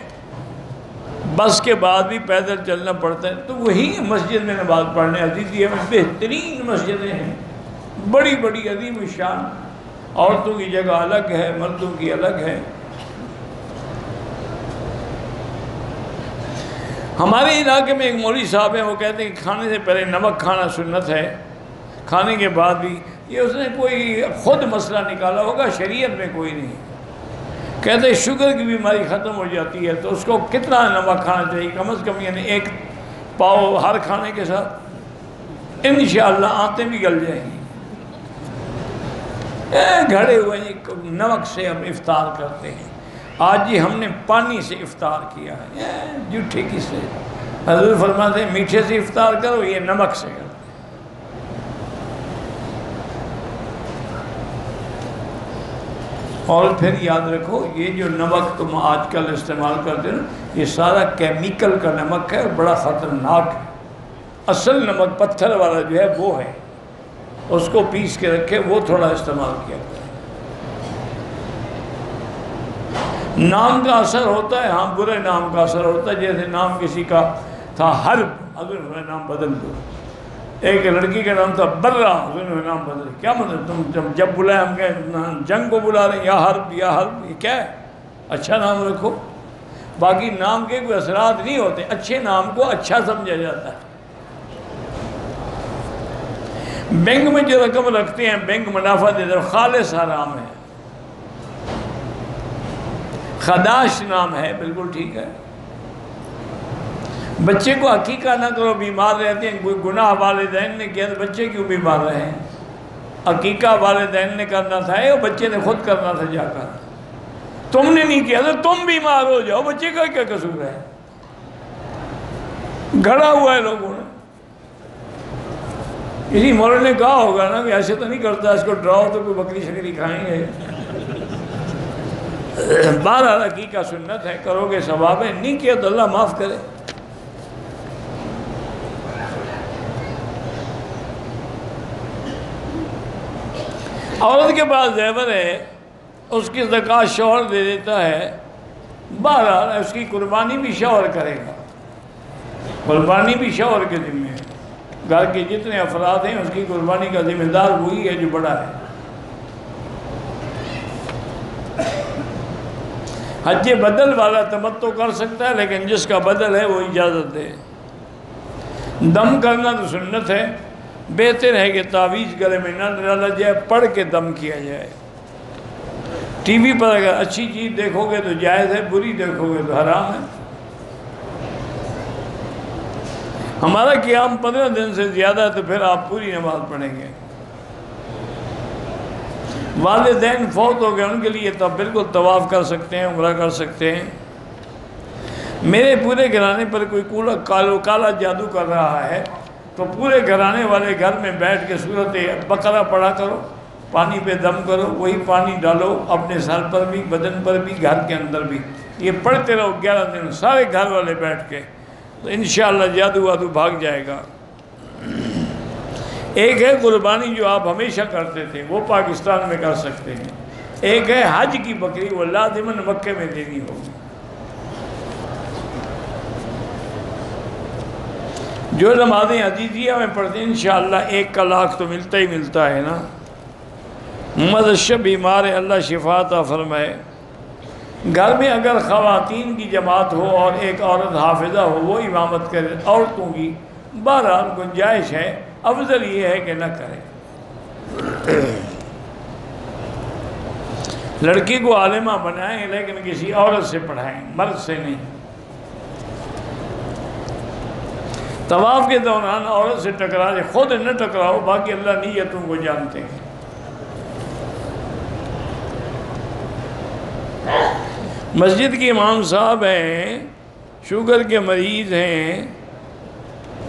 بس کے بعد بھی پیدل چلنا پڑتا ہے۔ تو وہی مسجد میں نماز پڑھنے، عزیزیہ میں بہترین مسجدیں ہیں۔ بڑی بڑی عظیم شان۔ عورتوں کی جگہ الگ ہے، مردوں کی الگ ہے۔ ہمارے علاقے میں ایک مولوی صاحب ہیں، وہ کہتے ہیں کہ کھانے سے پہلے نمک کھانا سنت ہے۔ کھانے کے بعد بھی یہ اس نے کوئی خود مسئلہ نکالا ہوگا، شریعت میں کوئی نہیں۔ کہتے ہیں شوگر کی بیماری ختم ہو جاتی ہے تو اس کو کتنا نمک کھانا چاہیے؟ کم از کم یعنی ایک پاؤ ہر کھانے کے ساتھ انشاءاللہ آنتیں بھی گل جائیں گی گھڑے ہوئے نمک سے ہم افطار کرتے ہیں۔ آج جی ہم نے پانی سے افطار کیا ہے۔ جھوٹے کی سے۔ حضرت فرماتے ہیں، میٹھے سے افطار کرو، یہ نمک سے کرو۔ اور پھر یاد رکھو، یہ جو نمک تم آج کل استعمال کرتے ہو، یہ سارا کیمیکل کا نمک ہے بڑا خطرناک ہے۔ اصل نمک پتھر والا جو ہے، وہ ہے۔ اس کو پیس کے رکھے، وہ تھوڑا استعمال کیا۔ نام کا اثر ہوتا ہے ہاں برے نام کا اثر ہوتا ہے، جیسے نام کسی کا تھا، حرب، اگر نام بدل دو۔ ایک لڑکی کا نام تھا برا نام بدل کیا مطلب؟ تم جب بلائے، ہم کہیں جنگ کو بلا رہے ہیں، یا حرب یا حرب، یہ کیا ہے؟ اچھا نام رکھو۔ باقی نام کے کوئی اثرات نہیں ہوتے، اچھے نام کو اچھا سمجھا جاتا ہے۔ بینک میں جو رقم رکھتے ہیں، بینک منافع دیتے خالص حرام ہے۔ خداش نام ہے، بالکل ٹھیک ہے۔ بچے کو عقیقہ نہ کرو، بیمار رہتے ہیں، کوئی گناہ والدین نے کیا تو بچے کیوں بیمار رہے ہیں؟ عقیقہ والدین نے کرنا تھا وہ بچے نے خود کرنا تھا جا کر۔ تم نے نہیں کیا تو تم بیمار ہو جاؤ، بچے کا کیا قصور ہے؟ گھڑا ہوا ہے لوگوں نے۔ کسی مولے نے کہا ہوگا نا کہ ایسے تو نہیں کرتا، اس کو ڈراؤ تو کوئی بکری شکری کھائیں گے۔ بارہ رقی کا سنت ہے، کرو گے ثواب ہے، نہیں کیا تو اللہ معاف کرے۔ عورت کے پاس زیور ہے، اس کی زکاة شوہر دے دیتا ہے۔ بارہ اس کی قربانی بھی شوہر کرے گا۔ قربانی بھی شوہر کے ذمہ ہے۔ گھر کے جتنے افراد ہیں، اس کی قربانی کا ذمہ دار وہی ہے جو بڑا ہے۔ حج بدل والا تمتو کر سکتا ہے، لیکن جس کا بدل ہے، وہ اجازت ہے دم کرنا تو سنت ہے۔ بہتر ہے کہ تعویذ گلے میں نہ ڈالا جائے، پڑھ کے دم کیا جائے۔ ٹی وی پر اگر اچھی چیز دیکھو گے تو جائز ہے، بری دیکھو گے تو حرام ہے۔ ہمارا قیام پندرہ دن سے زیادہ ہے تو پھر آپ پوری نماز پڑھیں گے۔ والدین فوت ہو گئے، ان کے لیے تو بالکل طواف کر سکتے ہیں، عمرہ کر سکتے ہیں۔ میرے پورے گھرانے پر کوئی کولا کالو، کالا جادو کر رہا ہے۔ تو پورے گھرانے والے گھر میں بیٹھ کے صورت بقرہ پڑھا کرو، پانی پہ دم کرو، وہی پانی ڈالو، اپنے سر پر بھی، بدن پر بھی، گھر کے اندر بھی۔ یہ پڑھتے رہو گیارہ دن، سارے گھر والے بیٹھ کے۔ تو انشاءاللہ جادو وادو بھاگ جائے گا۔ ایک ہے قربانی جو آپ ہمیشہ کرتے تھے، وہ پاکستان میں کر سکتے ہیں۔ ایک ہے حج کی بکری، وہ لازمن مکے میں دینی ہوگی۔ جو نمازیں عزیزیہ میں پڑھتے ہیں، انشاءاللہ ایک کا لاکھ تو ملتا ہی ملتا ہے نا۔ مدشب بیمار اللہ شفاعت فرمائے۔ گھر میں اگر خواتین کی جماعت ہو اور ایک عورت حافظہ ہو، وہ امامت کرے، عورتوں کی بہرحال گنجائش ہے۔ افضل یہ ہے کہ نہ کرے۔ لڑکی کو عالمہ بنائیں، لیکن کسی عورت سے پڑھائیں، مرد سے نہیں۔ طواف کے دوران عورت سے ٹکرا دے خود نہ ٹکراؤ، باقی اللہ نیتوں کو جانتے ہیں۔ مسجد کے امام صاحب ہیں، شوگر کے مریض ہیں،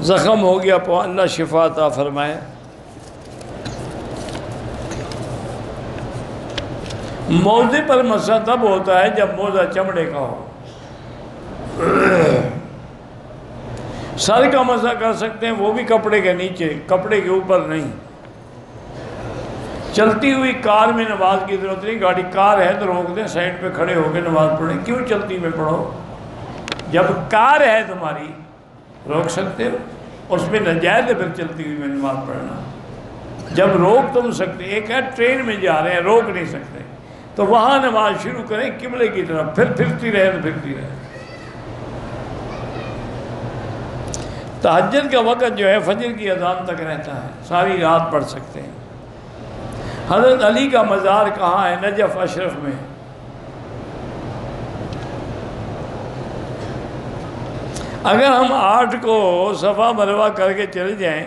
زخم ہو گیا اللہ شفا عطا فرمائے۔ موزے پر مسا تب ہوتا ہے جب موزہ چمڑے کا ہو۔ سر کا مسا کر سکتے ہیں، وہ بھی کپڑے کے نیچے، کپڑے کے اوپر نہیں۔ چلتی ہوئی کار میں نماز کی ضرورت نہیں، گاڑی کار ہے تو روک دیں، سائڈ پہ کھڑے ہو کے نماز پڑھیں۔ کیوں چلتی میں پڑھو جب کار ہے تمہاری، روک سکتے ہو۔ اس میں نجائز ہے پھر چلتی ہوئی میں نماز پڑھنا۔ جب روک تم سکتے، ایک ہے ٹرین میں جا رہے ہیں، روک نہیں سکتے۔ تو وہاں نماز شروع کریں، قبلے کی طرف، پھر پھرتی رہے تو پھرتی رہے تحجد کا وقت جو ہے فجر کی اذان تک رہتا ہے، ساری رات پڑھ سکتے ہیں۔ حضرت علی کا مزار کہاں ہے؟ نجف اشرف میں۔ اگر ہم آٹھ کو صفا مروا کر کے چلے جائیں،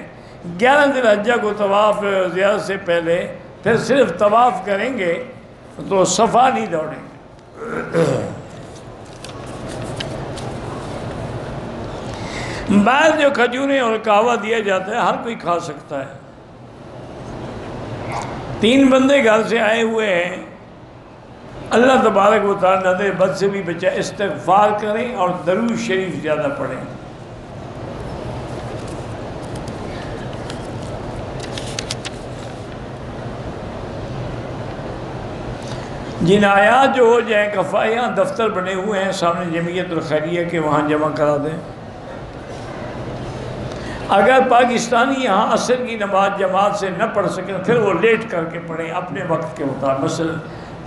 گیارہ دن حجہ کو طواف زیادہ سے پہلے پھر صرف طواف کریں گے تو صفا نہیں دوڑیں گے۔ بعض جو کھجوریں اور کہوا دیا جاتا ہے ہر کوئی کھا سکتا ہے۔ تین بندے گھر سے آئے ہوئے ہیں۔ اللہ تبارک و تعالیٰ دے بد سے بھی بچا، استغفار کریں اور درود شریف زیادہ پڑھیں۔ جن آیات جو ہو جائیں کفایاں دفتر بنے ہوئے ہیں، سامنے جمعیت الخیریہ کے، وہاں جمع کرا دیں۔ اگر پاکستانی یہاں عصر کی نماز جماعت سے نہ پڑھ سکیں، پھر وہ لیٹ کر کے پڑھیں اپنے وقت کے مطابق۔ مثلا،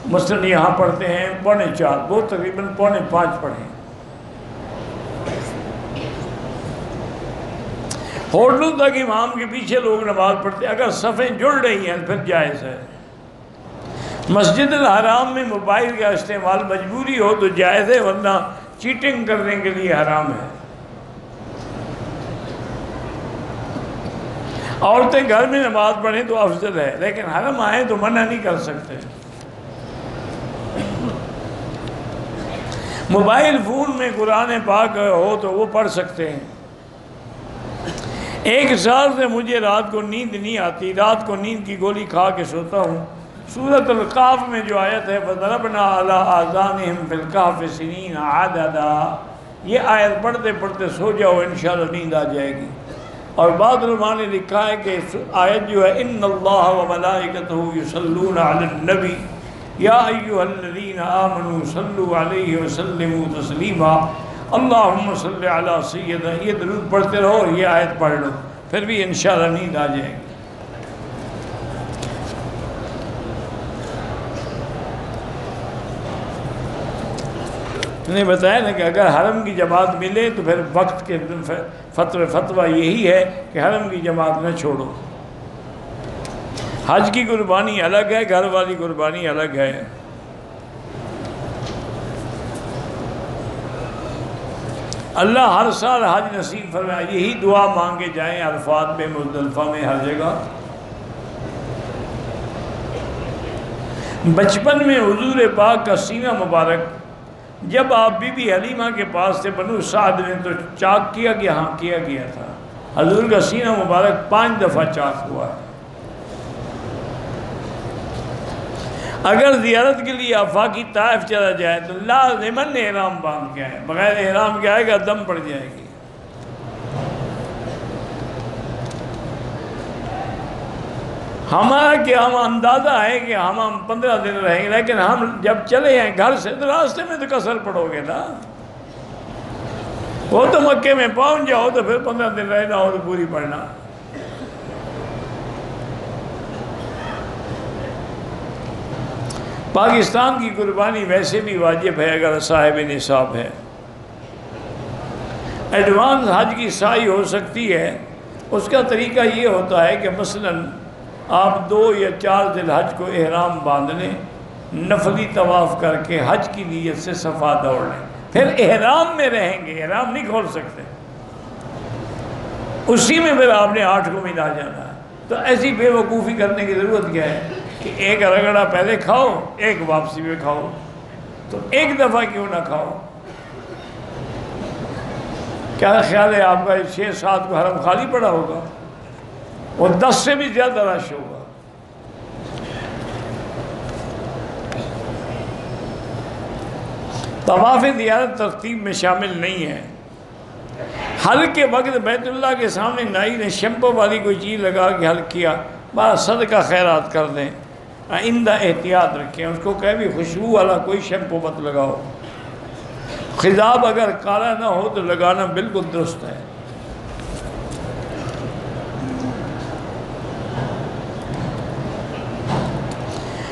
مثلاً یہاں پڑھتے ہیں پونے چار، وہ تقریباً پونے پانچ پڑھیں۔ ہوٹلوں تک امام کے پیچھے لوگ نماز پڑھتے ہیں اگر صفیں جڑ رہی ہیں پھر جائز ہے۔ مسجد الحرام میں موبائل کا استعمال مجبوری ہو تو جائز ہے، ورنہ چیٹنگ کرنے کے لیے حرام ہے۔ عورتیں گھر میں نماز پڑھیں تو افضل ہے، لیکن حرم آئیں تو منع نہیں کر سکتے۔ موبائل فون میں قرآن پاک ہو تو وہ پڑھ سکتے ہیں۔ ایک سال سے مجھے رات کو نیند نہیں آتی، رات کو نیند کی گولی کھا کے سوتا ہوں۔ سورت القاف میں جو آیت ہے، فَضَرَبْنَا عَلَىٰ آذَانِهِمْ فِي الْقَافِ سِنِينَ عَدَدًا۔ یہ آیت پڑھتے پڑھتے سو جاؤ، انشاءاللہ نیند آ جائے گی۔ اور بعض علماء نے لکھا ہے کہ اس آیت جو ہے، ان اللہ و ملائکتہ یصلون علی النبی یا ایوہ الذین آمنوا صلو علیہ وسلموا تسلیما اللہم صلی علی سیدہ. یہ درود پڑھتے رہو اور یہ آیت پڑھ لو، پھر بھی انشاءاللہ نیند آ جائے گی۔ نے بتایا نا کہ اگر حرم کی جماعت ملے تو پھر وقت کے فتو فتوہ یہی ہے کہ حرم کی جماعت نہ چھوڑو۔ حج کی قربانی الگ ہے، گھر والی قربانی الگ ہے۔ اللہ ہر سال حج نصیب فرمائے، یہی دعا مانگے جائیں عرفات میں، مزدلفہ میں، ہر جگہ۔ بچپن میں حضور پاک کا سینہ مبارک جب آپ بی بی حلیمہ کے پاس سے بنو سعد نے تو چاک کیا گیا ہاں کیا گیا تھا۔ حضور کا سینہ مبارک پانچ دفعہ چاک ہوا۔ ہے اگر زیارت کے لیے افاقی طائف چلا جائے تو لازمن احرام باندھ کے آئے۔ بغیر احرام کے آئے گا، دم پڑ جائے گی۔ ہمارا کہ ہم اندازہ ہے کہ ہم ہم پندرہ دن رہیں گے، لیکن ہم جب چلے ہیں گھر سے تو راستے میں تو کسر پڑو گے نا۔ وہ تو مکے میں پہنچ جاؤ تو پھر پندرہ دن رہنا ہو تو پوری پڑھنا۔ پاکستان کی قربانی ویسے بھی واجب ہے اگر صاحب نصاب ہے۔ ایڈوانس حج کی سائی ہو سکتی ہے۔ اس کا طریقہ یہ ہوتا ہے کہ مثلاً آپ دو یا چار دل حج کو احرام باندھ لیں نفلی طواف کر کے حج کی نیت سے صفا دوڑ لیں۔ پھر احرام میں رہیں گے، احرام نہیں کھول سکتے۔ اسی میں پھر آپ نے آٹھ کو ملا جانا۔ ہے تو ایسی بے وقوفی کرنے کی ضرورت کیا ہے؟ کہ ایک رگڑا پہلے کھاؤ، ایک واپسی میں کھاؤ۔ تو ایک دفعہ کیوں نہ کھاؤ؟ کیا خیال ہے آپ کا؟ چھ سات کو حرم خالی پڑا ہوگا۔ وہ دس سے بھی زیادہ رش ہوگا۔ طواف زیارت ترتیب میں شامل نہیں ہے۔ حل کے وقت بیت اللہ کے سامنے نائی نے شیمپو والی کوئی چیز لگا کے حل کیا بارہ صدقہ خیرات کر دیں۔ آئندہ احتیاط رکھیں، اس کو کہہ بھی خوشبو والا کوئی شیمپو مت لگاؤ۔ خضاب اگر کالا نہ ہو تو لگانا بالکل درست ہے۔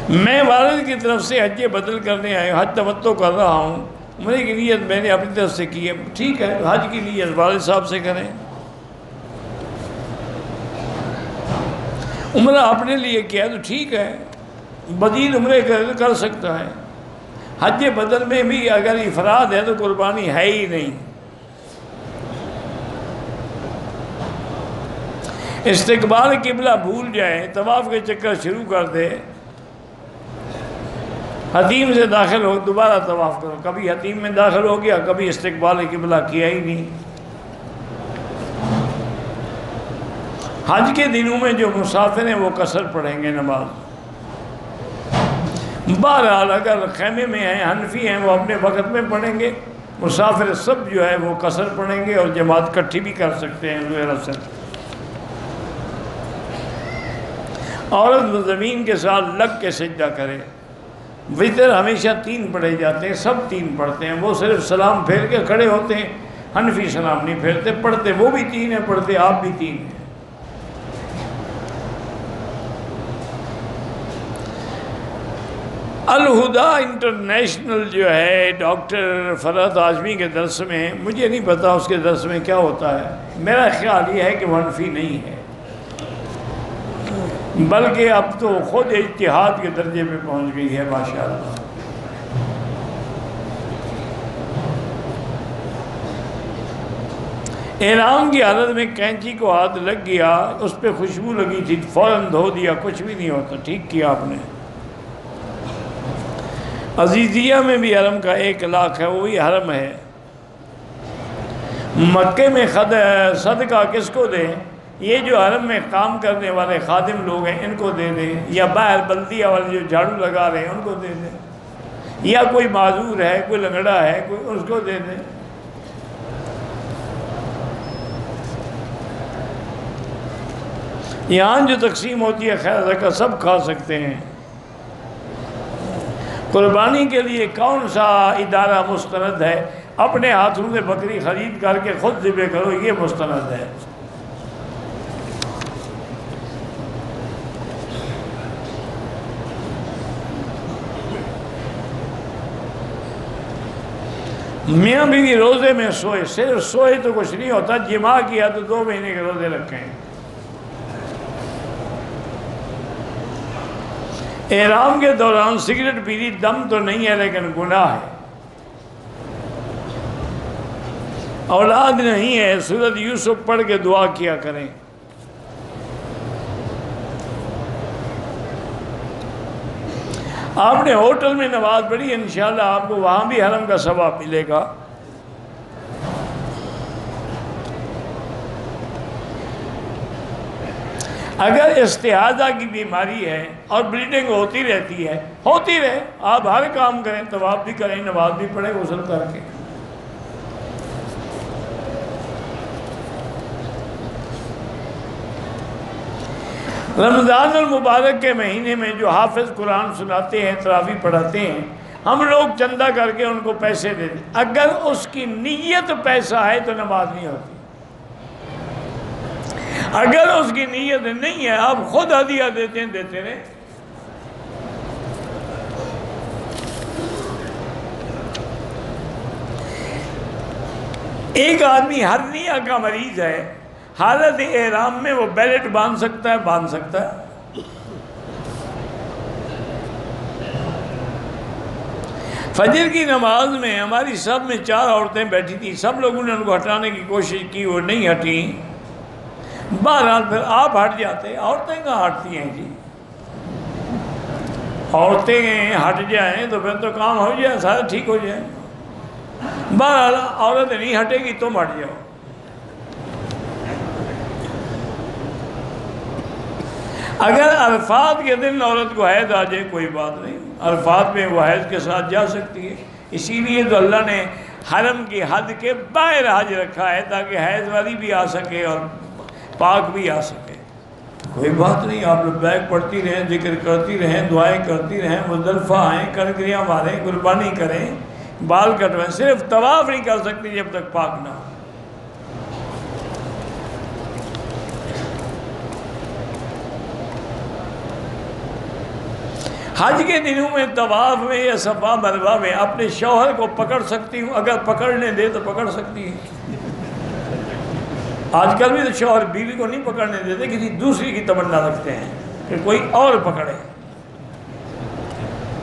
میں والد کی طرف سے حج بدل کرنے آئے، حج تمتو کر رہا ہوں۔ عمرے کی نیت میں نے اپنی طرف سے کی ہے۔ ٹھیک ہے، حج کی نیت والد صاحب سے کریں۔ عمرہ اپنے لیے کیا تو ٹھیک ہے بدین عمرے کر سکتا ہے۔ حج بدل میں بھی اگر افراد ہے تو قربانی ہے ہی نہیں۔ استقبال قبلہ بھول جائیں، طواف کے چکر شروع کر دے حتیم سے داخل ہو، دوبارہ طواف کرو۔ کبھی حتیم میں داخل ہو گیا، کبھی استقبال قبلہ کیا ہی نہیں۔ حج کے دنوں میں جو مسافر ہیں، وہ کثر پڑھیں گے نماز۔ بہرحال اگر خیمے میں ہیں، حنفی ہیں، وہ اپنے وقت میں پڑھیں گے۔ مسافر سب جو ہے، وہ کثر پڑھیں گے اور جماعت کٹھی بھی کر سکتے ہیں۔ عورت زمین کے ساتھ لگ کے سجدہ کرے۔ وطر ہمیشہ تین پڑھے جاتے ہیں، سب تین پڑھتے ہیں۔ وہ صرف سلام پھیر کے کھڑے ہوتے ہیں، حنفی سلام نہیں پھیرتے، پڑھتے۔ وہ بھی تین ہیں، پڑھتے، آپ بھی تین ہیں۔ الہدا انٹرنیشنل جو ہے، ڈاکٹر فرحت آزمی کے درس میں، مجھے نہیں پتا اس کے درس میں کیا ہوتا ہے۔ میرا خیال یہ ہے کہ وہ حنفی نہیں ہے۔ بلکہ اب تو خود اتحاد کے درجے پہ پہنچ گئی ہے ماشاء اللہ احرام کی حالت میں کینچی کو ہاتھ لگ گیا، اس پہ خوشبو لگی تھی، فوراً دھو دیا، کچھ بھی نہیں ہوتا۔ ٹھیک کیا آپ نے؟ عزیزیہ میں بھی حرم کا ایک لاکھ ہے، وہی حرم ہے۔ مکے میں صدقہ کس کو دیں؟ یہ جو حرم میں کام کرنے والے خادم لوگ ہیں، ان کو دے دیں۔ یا باہر بلدیہ والے جو جھاڑو لگا رہے ہیں، ان کو دے دیں۔ یا کوئی معذور ہے، کوئی لنگڑا ہے، کوئی اس کو دے دیں۔ یہاں جو تقسیم ہوتی ہے، خیر رکھا سب کھا سکتے ہیں۔ قربانی کے لیے کون سا ادارہ مستند ہے؟ اپنے ہاتھوں سے بکری خرید کر کے خود ذبح کرو، یہ مستند ہے۔ میاں بیوی روزے میں سوئے، صرف سوئے تو کچھ نہیں ہوتا، جمع کیا تو دو مہینے کے روزے رکھیں۔ احرام کے دوران سگریٹ پیری دم تو نہیں ہے لیکن گناہ ہے۔ اولاد نہیں ہے، سورت یوسف پڑھ کے دعا کیا کریں۔ آپ نے ہوٹل میں نماز پڑھی، انشاءاللہ آپ کو وہاں بھی حرم کا ثواب ملے گا۔ اگر استحادہ کی بیماری ہے اور بلیڈنگ ہوتی رہتی ہے، ہوتی رہے، آپ ہر کام کریں، طواف بھی کریں، نماز بھی پڑھیں، غسل کر کے۔ رمضان المبارک کے مہینے میں جو حافظ قرآن سناتے ہیں تراوی پڑھاتے ہیں، ہم لوگ چندہ کر کے ان کو پیسے دے دیں۔ اگر اس کی نیت پیسہ ہے تو نماز نہیں ہوتی۔ اگر اس کی نیت نہیں ہے، آپ خود ہدیہ دیتے ہیں، دیتے رہے ایک آدمی ہرنیا کا مریض ہے۔ حالت احرام میں وہ بیلٹ باندھ سکتا ہے، باندھ سکتا ہے۔ فجر کی نماز میں ہماری سب میں چار عورتیں بیٹھی تھیں۔ سب لوگوں نے ان کو ہٹانے کی کوشش کی، وہ نہیں ہٹی۔ بہرحال پھر آپ ہٹ جاتے، عورتیں کہاں ہٹتی ہیں جی؟ عورتیں ہٹ جائیں تو پھر تو کام ہو جائے، سارا ٹھیک ہو جائے۔ بہرحال عورت نہیں ہٹے گی، تم ہٹ جاؤ۔ اگر عرفات کے دن عورت کو حید آ جائے، کوئی بات نہیں۔ عرفات میں وہ حید کے ساتھ جا سکتی ہے۔ اسی لیے تو اللہ نے حرم کی حد کے باہر حج رکھا ہے تاکہ حیض والی بھی آ سکے اور پاک بھی آ سکے۔ کوئی بات نہیں، آپ لوگ بیگ پڑھتی رہیں، ذکر کرتی رہیں، دعائیں کرتی رہیں، مزدلفہ آئیں کنکریاں ماریں، قربانی کریں، بال کٹوائیں، صرف طواف نہیں کر سکتی جب تک پاک نہ ہو۔ حج کے دنوں میں، طواف میں یا صفا مروا میں اپنے شوہر کو پکڑ سکتی ہوں۔ اگر پکڑنے دے تو پکڑ سکتی ہوں آج کل بھی تو شوہر بیوی کو نہیں پکڑنے دیتے، کسی دوسری کی تمنا رکھتے ہیں کہ کوئی اور پکڑے۔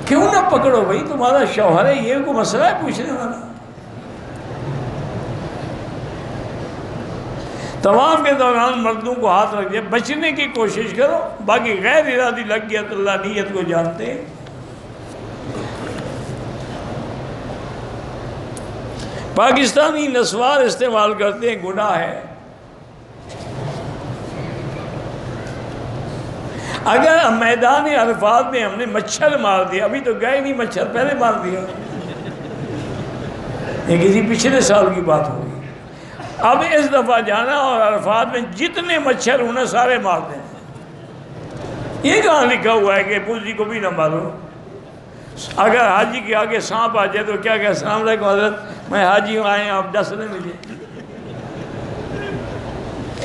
کیوں نہ پکڑو بھائی؟ تمہارا شوہر ہے، یہ کو مسئلہ ہے پوچھنے والا؟ طواف کے دوران مردوں کو ہاتھ رکھ دیا بچنے کی کوشش کرو، باقی غیر ارادی لگ گیا تو اللہ نیت کو جانتے ہیں۔ پاکستانی نسوار استعمال کرتے ہیں، گناہ ہے۔ اگر میدان عرفات میں ہم نے مچھر مار دیا، ابھی تو گئے نہیں مچھر، پہلے مار دیا۔ یہ کسی پچھلے سال کی بات ہوگی اب اس دفعہ جانا اور عرفات میں جتنے مچھر انہیں سارے مار دیں۔ یہ کہاں لکھا ہوا ہے کہ پوزی کو بھی نہ مارو۔ اگر حاجی کے آگے سانپ آ جائے تو کیا کہ السلام علیکم حضرت، میں حاجی ہوں، آئے آپ ڈسنے مجھے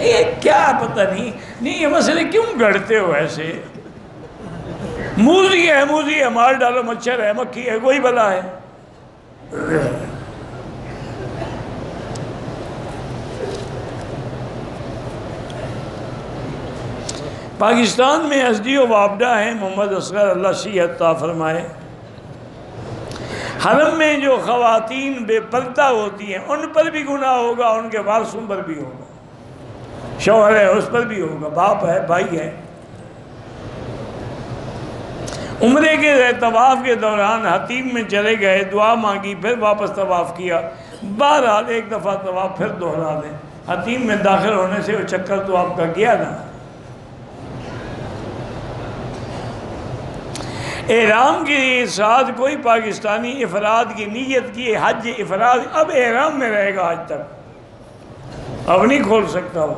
یہ کیا پتہ نہیں نہیں، یہ مسئلے کیوں گڑتے ہو ایسے؟ موزی ہے موزی ہے، مار ڈالو، مچھر ہے، مکھی ہے، کوئی بلا ہے۔ پاکستان میں ایس ڈی او ہیں، محمد اصغر اللہ شیح عطا فرمائے۔ حرم میں جو خواتین بے پردہ ہوتی ہیں، ان پر بھی گناہ ہوگا، ان کے وارثوں پر بھی ہوگا۔ شوہر ہے، اس پر بھی ہوگا، باپ ہے، بھائی ہے۔ عمرے کے طواف کے دوران حتیم میں چلے گئے، دعا مانگی، پھر واپس طواف کیا۔ بہرحال ایک دفعہ طواف پھر دوہرا دیں۔ حتیم میں داخل ہونے سے وہ چکر تو آپ کا گیا نا۔ احرام کے ساتھ کوئی پاکستانی افراد کی نیت کی حج افراد اب احرام میں رہے گا آج تک۔ اب نہیں کھول سکتا وہ۔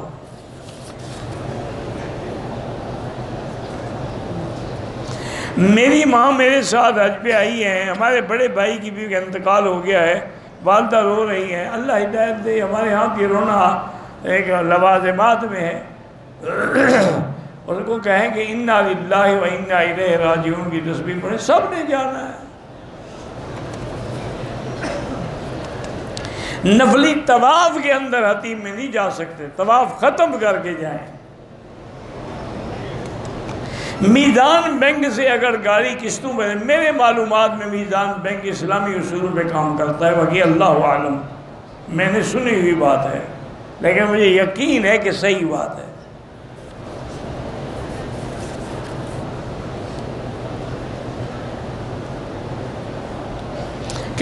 میری ماں میرے ساتھ حج پہ آئی ہیں۔ ہمارے بڑے بھائی کی بھی انتقال ہو گیا ہے۔ والدہ رو رہی ہیں۔ اللہ ہدایت دے۔ ہمارے ہاں کی رونا ایک لوازمات میں ہے۔ اس کو کہیں کہ انا للہ و انا الیہ راجعون کی تسبیح پڑھیں۔ سب نے جانا ہے۔ نفلی طواف کے اندر حتیم میں نہیں جا سکتے۔ طواف ختم کر کے جائیں۔ میدان بینک سے اگر گاڑی قسطوں میں میرے معلومات میں میدان بینک اسلامی اصولوں پہ کام کرتا ہے۔ باقی اللہ عالم، میں نے سنی ہوئی بات ہے، لیکن مجھے یقین ہے کہ صحیح بات ہے۔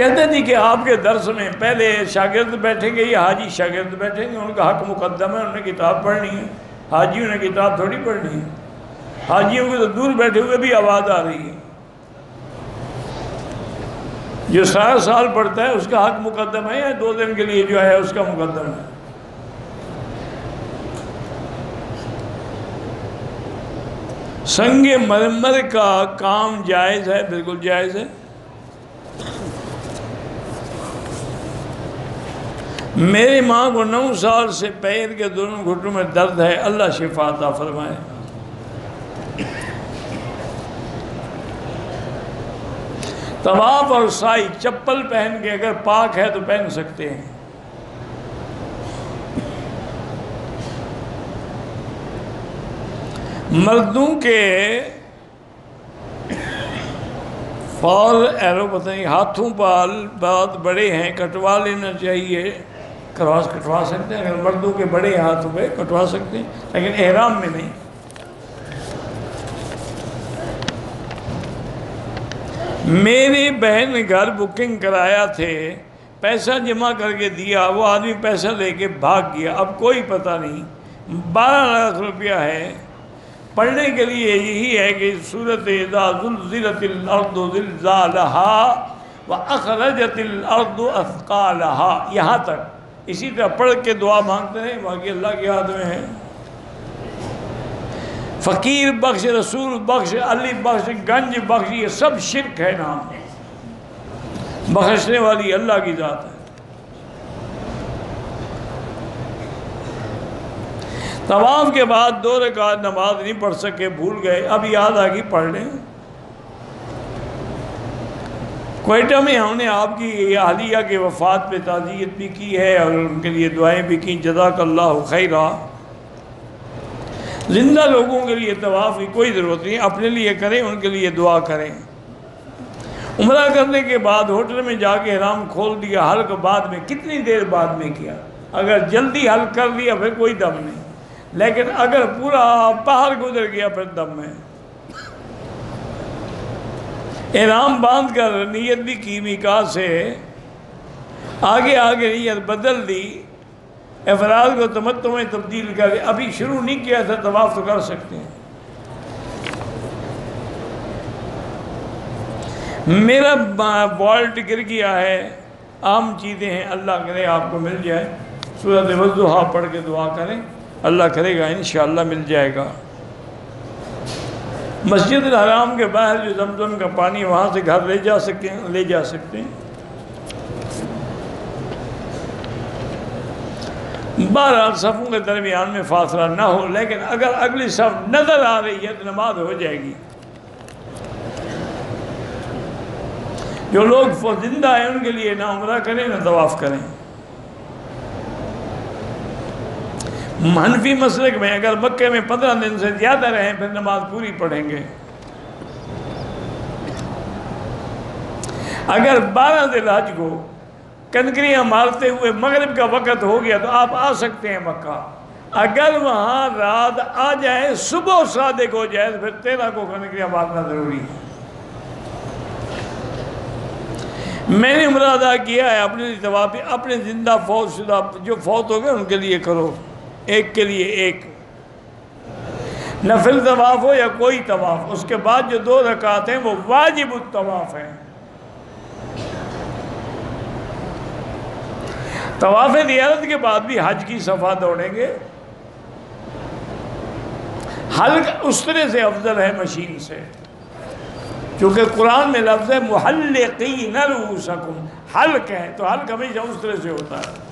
کہتے تھے کہ آپ کے درس میں پہلے شاگرد بیٹھیں گے یا حاجی شاگرد بیٹھیں گے؟ ان کا حق مقدم ہے انہیں کتاب پڑھنی ہے۔ حاجیوں نے کتاب تھوڑی پڑھنی ہے۔ حاجیوں کے تو دور بیٹھے ہوئے بھی آواز آ رہی ہے۔ جو سارا سال پڑھتا ہے، اس کا حق مقدم ہے یا دو دن کے لیے جو ہے، اس کا مقدم ہے؟ سنگ مرمر کا کام جائز ہے، بالکل جائز ہے۔ میری ماں کو نو سال سے پیر کے دونوں گھٹوں میں درد ہے، اللہ شفا عطا فرمائے۔ طواف اور سائی چپل پہن کے اگر پاک ہے تو پہن سکتے ہیں۔ مردوں کے فال، ایرو پتہ نہیں، ہاتھوں پال بہت بڑے ہیں کٹوا لینا چاہیے۔ کروا کٹوا سکتے ہیں، اگر مردوں کے بڑے ہاتھ ہوئے کٹوا سکتے ہیں، لیکن احرام میں نہیں۔ میری بہن نے گھر بکنگ کرایا تھے، پیسہ جمع کر کے دیا، وہ آدمی پیسہ لے کے بھاگ گیا، اب کوئی پتہ نہیں۔ بارہ لاکھ روپیہ ہے۔ پڑھنے کے لیے یہی ہے کہ صورت زلزلت الارض زلزالہا وَأَخْرَجَتِ یہاں تک۔ اسی طرح پڑھ کے دعا مانگتے ہیں، باقی اللہ کے ہاتھ میں ہے فقیر بخش، رسول بخش، علی بخش، گنج بخش، یہ سب شرک ہے نام بخشنے والی اللہ کی ذات ہے۔ طواف کے بعد دو رکعت نماز نہیں پڑھ سکے، بھول گئے۔ اب یاد آگی پڑھ لیں کوئٹہ میں ہم نے آپ کی اہلیہ کے وفات پہ تعزیت بھی کی ہے اور ان کے لیے دعائیں بھی کی جزاک اللہ خیرہ۔ زندہ لوگوں کے لیے طواف کی کوئی ضرورت نہیں، اپنے لیے کریں، ان کے لیے دعا کریں۔ عمرہ کرنے کے بعد ہوٹل میں جا کے حرام کھول دیا، حلق بعد میں، کتنی دیر بعد میں کیا؟ اگر جلدی حل کر لیا پھر کوئی دم نہیں۔ لیکن اگر پورا پہاڑ گزر گیا پھر دم میں احرام باندھ کر، نیت بھی کی میکا سے۔ آگے آگے نیت بدل دی۔ افراد کو تمتوں میں تبدیل کر ابھی شروع نہیں کیا تھا طواف تو کر سکتے ہیں۔ میرا بالٹ گر گیا ہے۔ عام چیزیں ہیں۔ اللہ کرے آپ کو مل جائے۔ صورت وضحا پڑھ کے دعا کریں۔ اللہ کرے گا، انشاءاللہ مل جائے گا۔ مسجد الحرام کے باہر جو زمزم کا پانی وہاں سے گھر لے جا سکتے ہیں، لے جا سکتے ہیں۔ بارہ صفوں کے درمیان میں فاصلہ نہ ہو، لیکن اگر اگلی صف نظر آ رہی ہے تو نماز ہو جائے گی۔ جو لوگ زندہ ہیں، ان کے لیے نہ عمرہ کریں، نہ طواف کریں۔ منفی مسلک میں اگر مکے میں پندرہ دن سے زیادہ رہیں، پھر نماز پوری پڑھیں گے۔ اگر بارہ دن حج کو کنکریاں مارتے ہوئے مغرب کا وقت ہو گیا تو آپ آ سکتے ہیں مکہ۔ اگر وہاں رات آ جائے، صبح صادق ہو جائے تو پھر تیرہ کو کنکریاں مارنا ضروری ہے۔ میں نے عمرہ ادا کیا ہے، اپنے اپنے زندہ فوت شدہ جو فوت ہو گئے، ان کے لیے کرو۔ ایک کے لیے ایک۔ نفل طواف ہو یا کوئی طواف، اس کے بعد جو دو رکعت ہیں وہ واجب الطواف ہیں۔ طواف دیارت کے بعد بھی حج کی صفحہ دوڑیں گے۔ حلق اس طرح سے افضل ہے مشین سے۔ کیونکہ قرآن میں لفظ ہے، محلقین رؤوسکم۔ حلق ہے تو حلق ہمیشہ اس طرح سے ہوتا ہے۔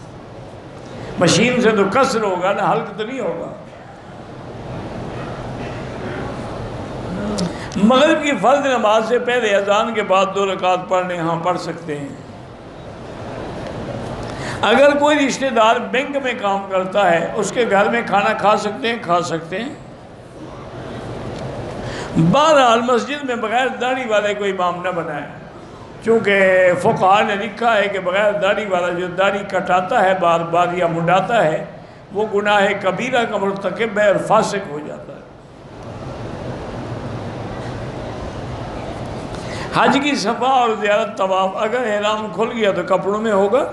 مشین سے تو کسر ہوگا نا حلق تو نہیں ہوگا۔ مغرب کی فرض نماز سے پہلے اذان کے بعد دو رکعت پڑھنے ہاں پڑھ سکتے ہیں۔ اگر کوئی رشتہ دار بینک میں کام کرتا ہے، اس کے گھر میں کھانا کھا سکتے ہیں، کھا سکتے ہیں۔ بہرحال مسجد میں بغیر داڑھی والے کوئی امام نہ بنائے۔ چونکہ فقہ نے لکھا ہے کہ بغیر داڑھی والا جو داڑھی کٹاتا ہے بار بار یا منڈاتا ہے، وہ گناہ کبیرہ کا مرتکب ہے اور فاسق ہو جاتا ہے۔ حج کی صفحہ اور زیارت طواف اگر احرام کھل گیا تو کپڑوں میں ہوگا۔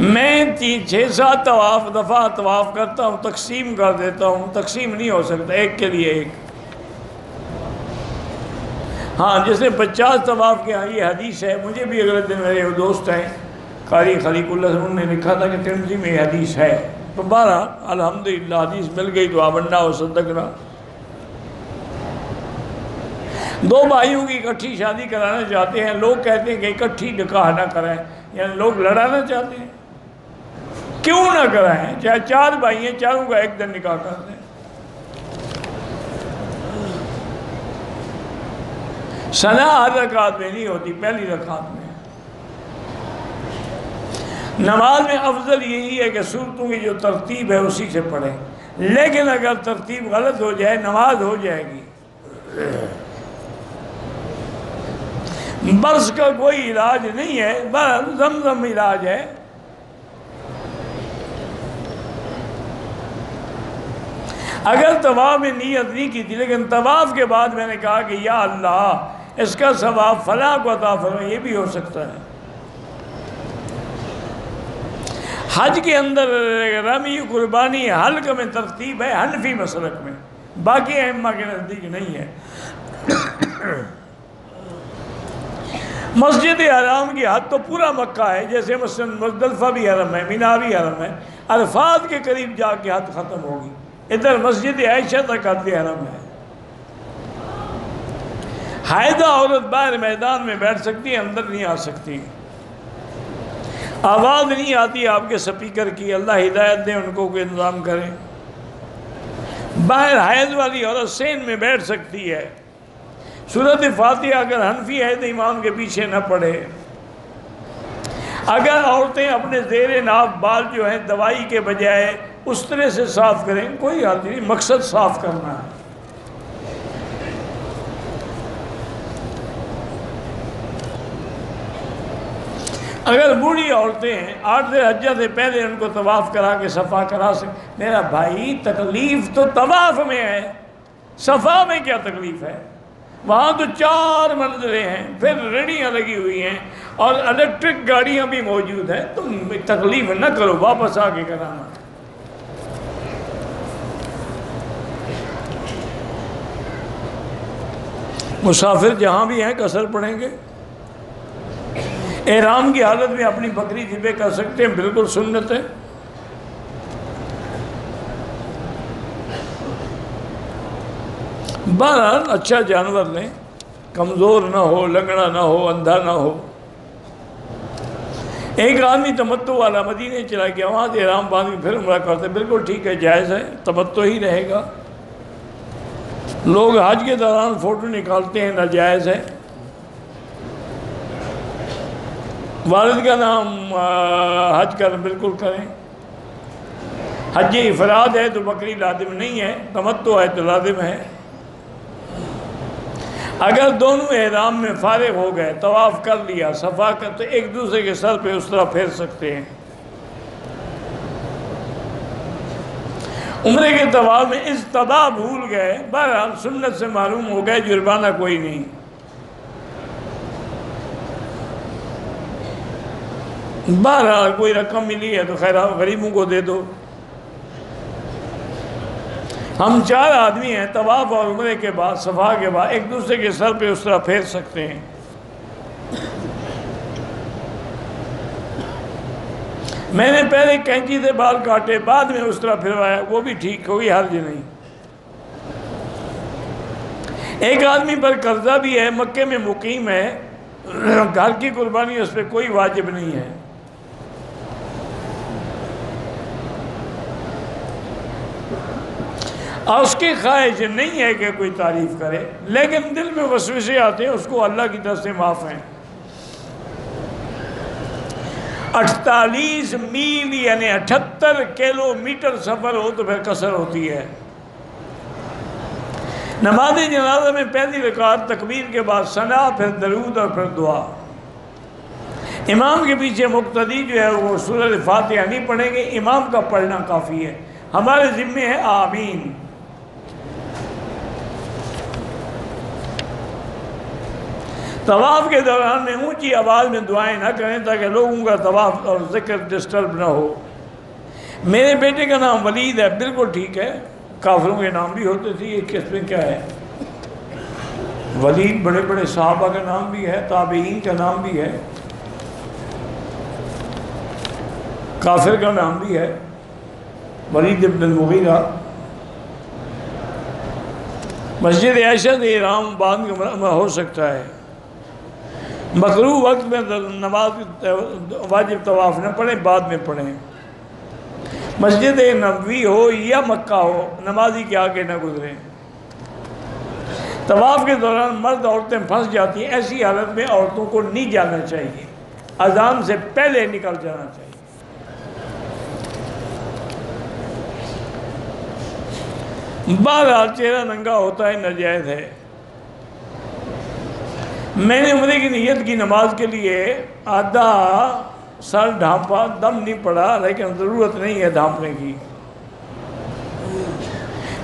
میں تین، چھ سات طواف، دفعہ طواف کرتا ہوں، تقسیم کر دیتا ہوں، تقسیم نہیں ہو سکتا، ایک کے لیے ایک۔ ہاں جیسے پچاس طواف کے ہاں یہ حدیث ہے۔ مجھے بھی اگلے دن میرے دوست ہیں، قاری خلیق اللہ انہوں نے لکھا تھا کہ ترمزی میں یہ حدیث ہے۔ تو بارہ، الحمدللہ، حدیث مل گئی تو آبنہ و صدقنا۔ دو بھائیوں کی اکٹھی شادی کرانا چاہتے ہیں۔ لوگ کہتے ہیں کہ اکٹھی نکاح نہ کرائیں یعنی لوگ لڑانا چاہتے ہیں۔ کیوں نہ کرائیں چاہے چار بھائی ہیں، چاروں کا ایک دن نکاح کر دیں۔ سنا ہر رکعت میں نہیں ہوتی، پہلی رکعت میں۔ نماز میں افضل یہی ہے کہ صورتوں کی جو ترتیب ہے اسی سے پڑھیں۔ لیکن اگر ترتیب غلط ہو جائے، نماز ہو جائے گی۔ برس کا کوئی علاج نہیں ہے بس زمزم علاج ہے۔ اگر طواف میں نیت نہیں کی تھی، لیکن طواف کے بعد میں نے کہا کہ یا اللہ اس کا ثواب فلاں کو عطا فرمائے، یہ بھی ہو سکتا ہے۔ حج کے اندر رمی قربانی حلق میں ترتیب ہے، حنفی مسلک میں۔ باقی احمہ کے نزدیک نہیں ہے۔ مسجد حرام کی حد تو پورا مکہ ہے، جیسے مثلا مزدلفہ بھی حرم ہے، مینا بھی حرم ہے، عرفات کے قریب جا کے حد ختم ہوگی۔ ادھر مسجد عائشہ تک حد حرم ہے۔ حائدہ عورت باہر میدان میں بیٹھ سکتی ہے، اندر نہیں آ سکتی۔ آواز نہیں آتی آپ کے سپیکر کی، اللہ ہدایت دیں ان کو کوئی انتظام کریں باہر حیض والی عورت سین میں بیٹھ سکتی ہے۔ صورت فاتحہ اگر حنفی ہے تو امام کے پیچھے نہ پڑے۔ اگر عورتیں اپنے زیر ناف بال جو ہیں دوائی کے بجائے اس طرح سے صاف کریں، کوئی حال نہیں، مقصد صاف کرنا ہے۔ اگر بوڑھی عورتیں ہیں آٹھ حجہ سے پہلے ان کو طواف کرا کے صفا کرا سکتے میرا بھائی، تکلیف تو طواف میں ہے۔ صفا میں کیا تکلیف ہے؟ وہاں تو چار منظریں ہیں، پھر ریڑیاں لگی ہوئی ہیں اور الیکٹرک گاڑیاں بھی موجود ہیں۔ تم تکلیف نہ کرو، واپس آ کے کرانا مسافر جہاں بھی ہیں کثر پڑیں گے۔ احرام کی حالت میں اپنی بکری ذبح کر سکتے ہیں، بالکل سنت ہے۔ بہرحال اچھا جانور لیں کمزور نہ ہو، لنگڑا نہ ہو، اندھا نہ ہو۔ ایک آدمی تمتو والا مدینے چلا گیا، وہاں سے احرام باندھ کے پھر عمرہ کرتے، بالکل ٹھیک ہے، جائز ہے، تمتو ہی رہے گا۔ لوگ حج کے دوران فوٹو نکالتے ہیں، ناجائز ہے۔ والد کا نام حج کر بالکل کریں۔ حج افراد ہے تو بکری لازم نہیں ہے تمتو ہے تو لازم ہے۔ اگر دونوں احرام میں فارغ ہو گئے، طواف کر لیا، صفا کر، تو ایک دوسرے کے سر پہ اس طرح پھیر سکتے ہیں۔ عمرے کے طواف میں اس تباہ بھول گئے، بہرحال سنت سے معلوم ہو گئے، جرمانہ کوئی نہیں۔ بارہ کوئی رقم ملی ہے تو خیر غریبوں کو دے دو۔ ہم چار آدمی ہیں، طواف اور عمرے کے بعد، صفا کے بعد، ایک دوسرے کے سر پہ اس طرح پھیر سکتے ہیں۔ میں نے پہلے کینچی سے بال کاٹے، بعد میں اس طرح پھروایا، وہ بھی ٹھیک، کوئی حرج نہیں۔ ایک آدمی پر قرضہ بھی ہے، مکے میں مقیم ہے، گھر کی قربانی اس پہ کوئی واجب نہیں ہے۔ اور اس کی خواہش نہیں ہے کہ کوئی تعریف کرے، لیکن دل میں وسوسے آتے ہیں، اس کو اللہ کی طرف سے معاف ہیں۔ اٹھتالیس میل یعنی اٹھتر کلو میٹر سفر ہو تو پھر کثر ہوتی ہے۔ نماز جنازہ میں پہلی رکعت تکبیر کے بعد ثنا پھر درود اور پھر دعا۔ امام کے پیچھے مقتدی جو ہے وہ سورہ فاتحہ نہیں پڑھیں گے، امام کا پڑھنا کافی ہے۔ ہمارے ذمے ہے آمین۔ طواف کے دوران میں اونچی آواز میں دعائیں نہ کریں تاکہ لوگوں کا طواف اور ذکر ڈسٹرب نہ ہو۔ میرے بیٹے کا نام ولید ہے، بالکل ٹھیک ہے۔ کافروں کے نام بھی ہوتے تھے، یہ کس میں کیا ہے؟ ولید بڑے بڑے صحابہ کا نام بھی ہے، تابعین کا نام بھی ہے۔ کافر کا نام بھی ہے، ولید ابن المغیرہ۔ مسجد عائشہ سے رام باندھ ہو سکتا ہے۔ مکرو وقت میں نماز واجب طواف نہ پڑھیں، بعد میں پڑھیں۔ مسجد نبوی ہو یا مکہ ہو، نمازی کے آگے نہ گزریں۔ طواف کے دوران مرد عورتیں پھنس جاتی ہیں، ایسی حالت میں عورتوں کو نہیں جانا چاہیے۔ اذان سے پہلے نکل جانا چاہیے۔ بہرحال چہرہ ننگا ہوتا ہے نجائز ہے۔ میں نے عمرے کی نیت کی نماز کے لیے آدھا سر ڈھانپا، دم نہیں پڑا، لیکن ضرورت نہیں ہے ڈھانپنے کی۔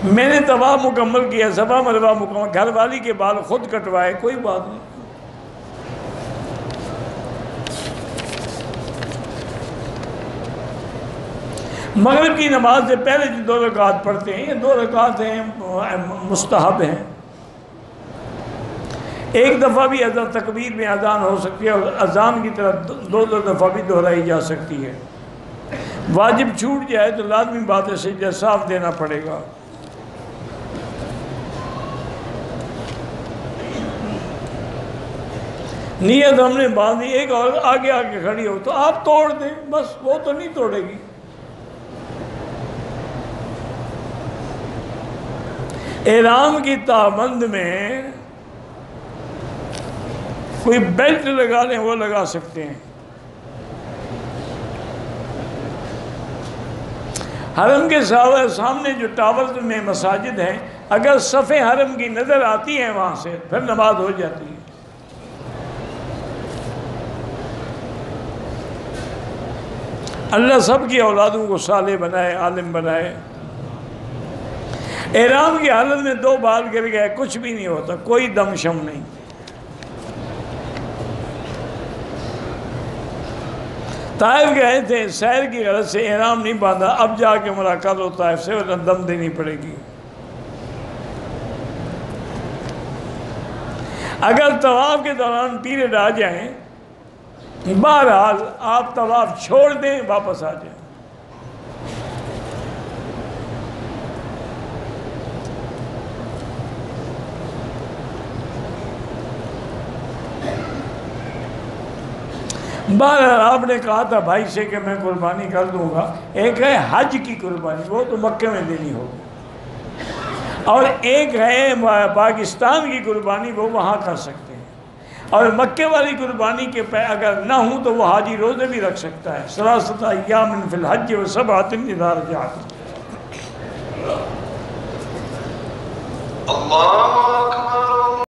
میں نے تباہ مکمل کیا سبا مربع مکمل، گھر والی کے بال خود کٹوائے، کوئی بات نہیں۔ مغرب کی نماز سے پہلے جو دو رکعت پڑھتے ہیں، یہ دو رکعت ہیں، مستحب ہیں۔ ایک دفعہ بھی اذان تکبیر میں اذان ہو سکتی ہے اور اذان کی طرح دو دو دفعہ بھی دہرائی جا سکتی ہے۔ واجب چھوٹ جائے تو لازمی بات ہے سجدہ صاف دینا پڑے گا۔ نیت ہم نے باندھی، ایک اور آگے آگے کھڑی ہو تو آپ توڑ دیں، بس وہ تو نہیں توڑے گی۔ احرام کی تابند میں کوئی بیلٹ لگا لیں وہ لگا سکتے ہیں۔ حرم کے سامنے جو ٹاور میں مساجد ہیں، اگر صفے حرم کی نظر آتی ہیں وہاں سے، پھر نماز ہو جاتی ہے۔ اللہ سب کی اولادوں کو صالح بنائے، عالم بنائے۔ احرام کی حالت میں دو بال گر گئے، کچھ بھی نہیں ہوتا، کوئی دم شم نہیں۔ طائف گئے تھے سیر کی غرض سے احرام نہیں باندھا، اب جا کے ملاقات ہو طائف سے دم دینی پڑے گی۔ اگر طواف کے دوران پیریڈ آ جائیں، بہرحال آپ طواف چھوڑ دیں، واپس آ جائیں۔ بہرحال آپ نے کہا تھا، بھائی سے کہ میں قربانی کر دوں گا۔ ایک ہے حج کی قربانی، وہ تو مکے میں دینی ہوگی اور ایک ہے پاکستان کی قربانی، وہ وہاں کر سکتے ہیں۔ اور مکے والی قربانی کے پہ اگر نہ ہوں تو وہ حاجی روزے بھی رکھ سکتا ہے۔ سراست ایام فی الحج و سب آتم ادار جات اللہ